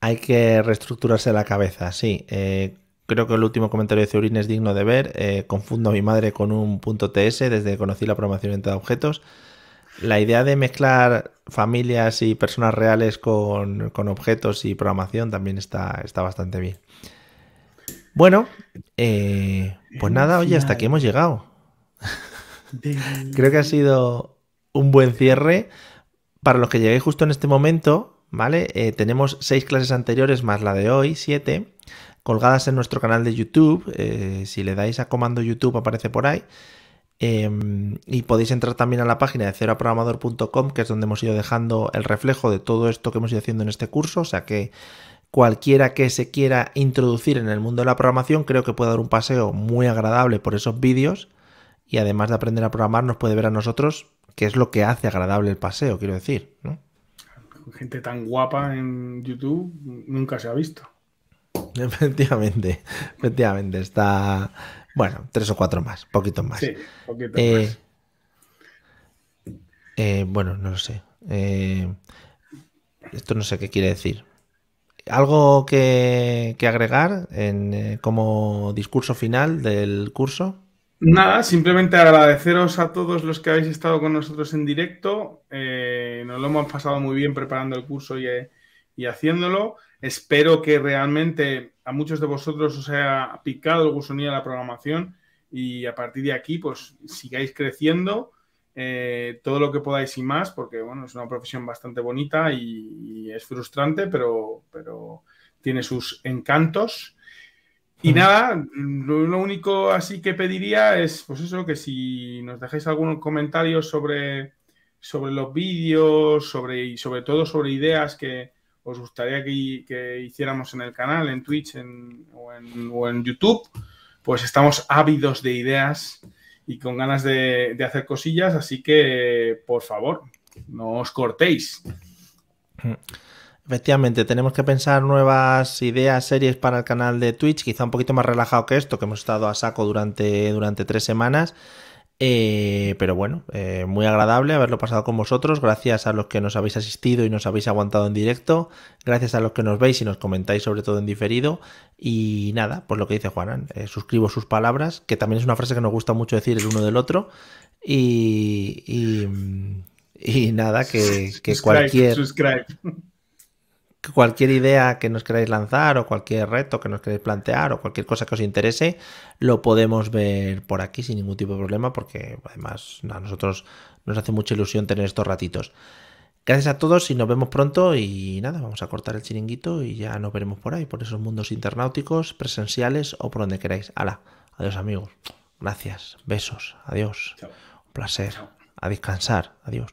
Hay que reestructurarse la cabeza, sí. Eh, creo que el último comentario de Zeurin es digno de ver. Eh, confundo a mi madre con un punto TS desde que conocí la programación entre objetos. La idea de mezclar familias y personas reales con, con objetos y programación también está, está bastante bien. Bueno, eh, pues nada, oye, hasta aquí hemos llegado. Creo que ha sido un buen cierre. Para los que lleguéis justo en este momento, ¿vale? Eh, tenemos seis clases anteriores más la de hoy, siete, colgadas en nuestro canal de YouTube. Eh, si le dais a comando YouTube aparece por ahí. Eh, y podéis entrar también a la página de ceroprogramador.com, que es donde hemos ido dejando el reflejo de todo esto que hemos ido haciendo en este curso. O sea que cualquiera que se quiera introducir en el mundo de la programación creo que puede dar un paseo muy agradable por esos vídeos y además de aprender a programar nos puede ver a nosotros qué es lo que hace agradable el paseo, quiero decir. ¿no? Gente tan guapa en YouTube nunca se ha visto. <laughs> Efectivamente, efectivamente, está... Bueno, tres o cuatro más, poquitos más. Sí, poquito eh, más. Eh, bueno, no lo sé. Eh, esto no sé qué quiere decir. ¿Algo que, que agregar en, como discurso final del curso? Nada, simplemente agradeceros a todos los que habéis estado con nosotros en directo. Eh, nos lo hemos pasado muy bien preparando el curso y, y, haciéndolo. Espero que realmente a muchos de vosotros os haya picado el gusanillo de la programación y a partir de aquí pues sigáis creciendo eh, todo lo que podáis y más, porque bueno, es una profesión bastante bonita y, y es frustrante, pero, pero, tiene sus encantos. Y nada, lo, único así que pediría es, pues eso, que si nos dejáis algunos comentarios sobre, sobre los vídeos, sobre, y sobre todo sobre ideas que os gustaría que, que hiciéramos en el canal, en Twitch en, o, en, o en YouTube, pues estamos ávidos de ideas y con ganas de, de, hacer cosillas, así que por favor, no os cortéis. Efectivamente, tenemos que pensar nuevas ideas, series para el canal de Twitch, quizá un poquito más relajado que esto, que hemos estado a saco durante, durante tres semanas. Eh, pero bueno, eh, muy agradable haberlo pasado con vosotros. Gracias a los que nos habéis asistido y nos habéis aguantado en directo. Gracias a los que nos veis y nos comentáis, sobre todo en diferido. Y nada, pues lo que dice Juanan, eh, suscribo sus palabras, que también es una frase que nos gusta mucho decir el uno del otro. Y, y, y nada, que, que subscribe, cualquier. Subscribe cualquier idea que nos queráis lanzar o cualquier reto que nos queráis plantear o cualquier cosa que os interese, lo podemos ver por aquí sin ningún tipo de problema porque además a nosotros nos hace mucha ilusión tener estos ratitos. Gracias a todos y nos vemos pronto y nada, vamos a cortar el chiringuito y ya nos veremos por ahí, por esos mundos internauticos, presenciales o por donde queráis. Hala, adiós amigos. Gracias, besos, adiós. Chao. Un placer. Chao. A descansar, adiós.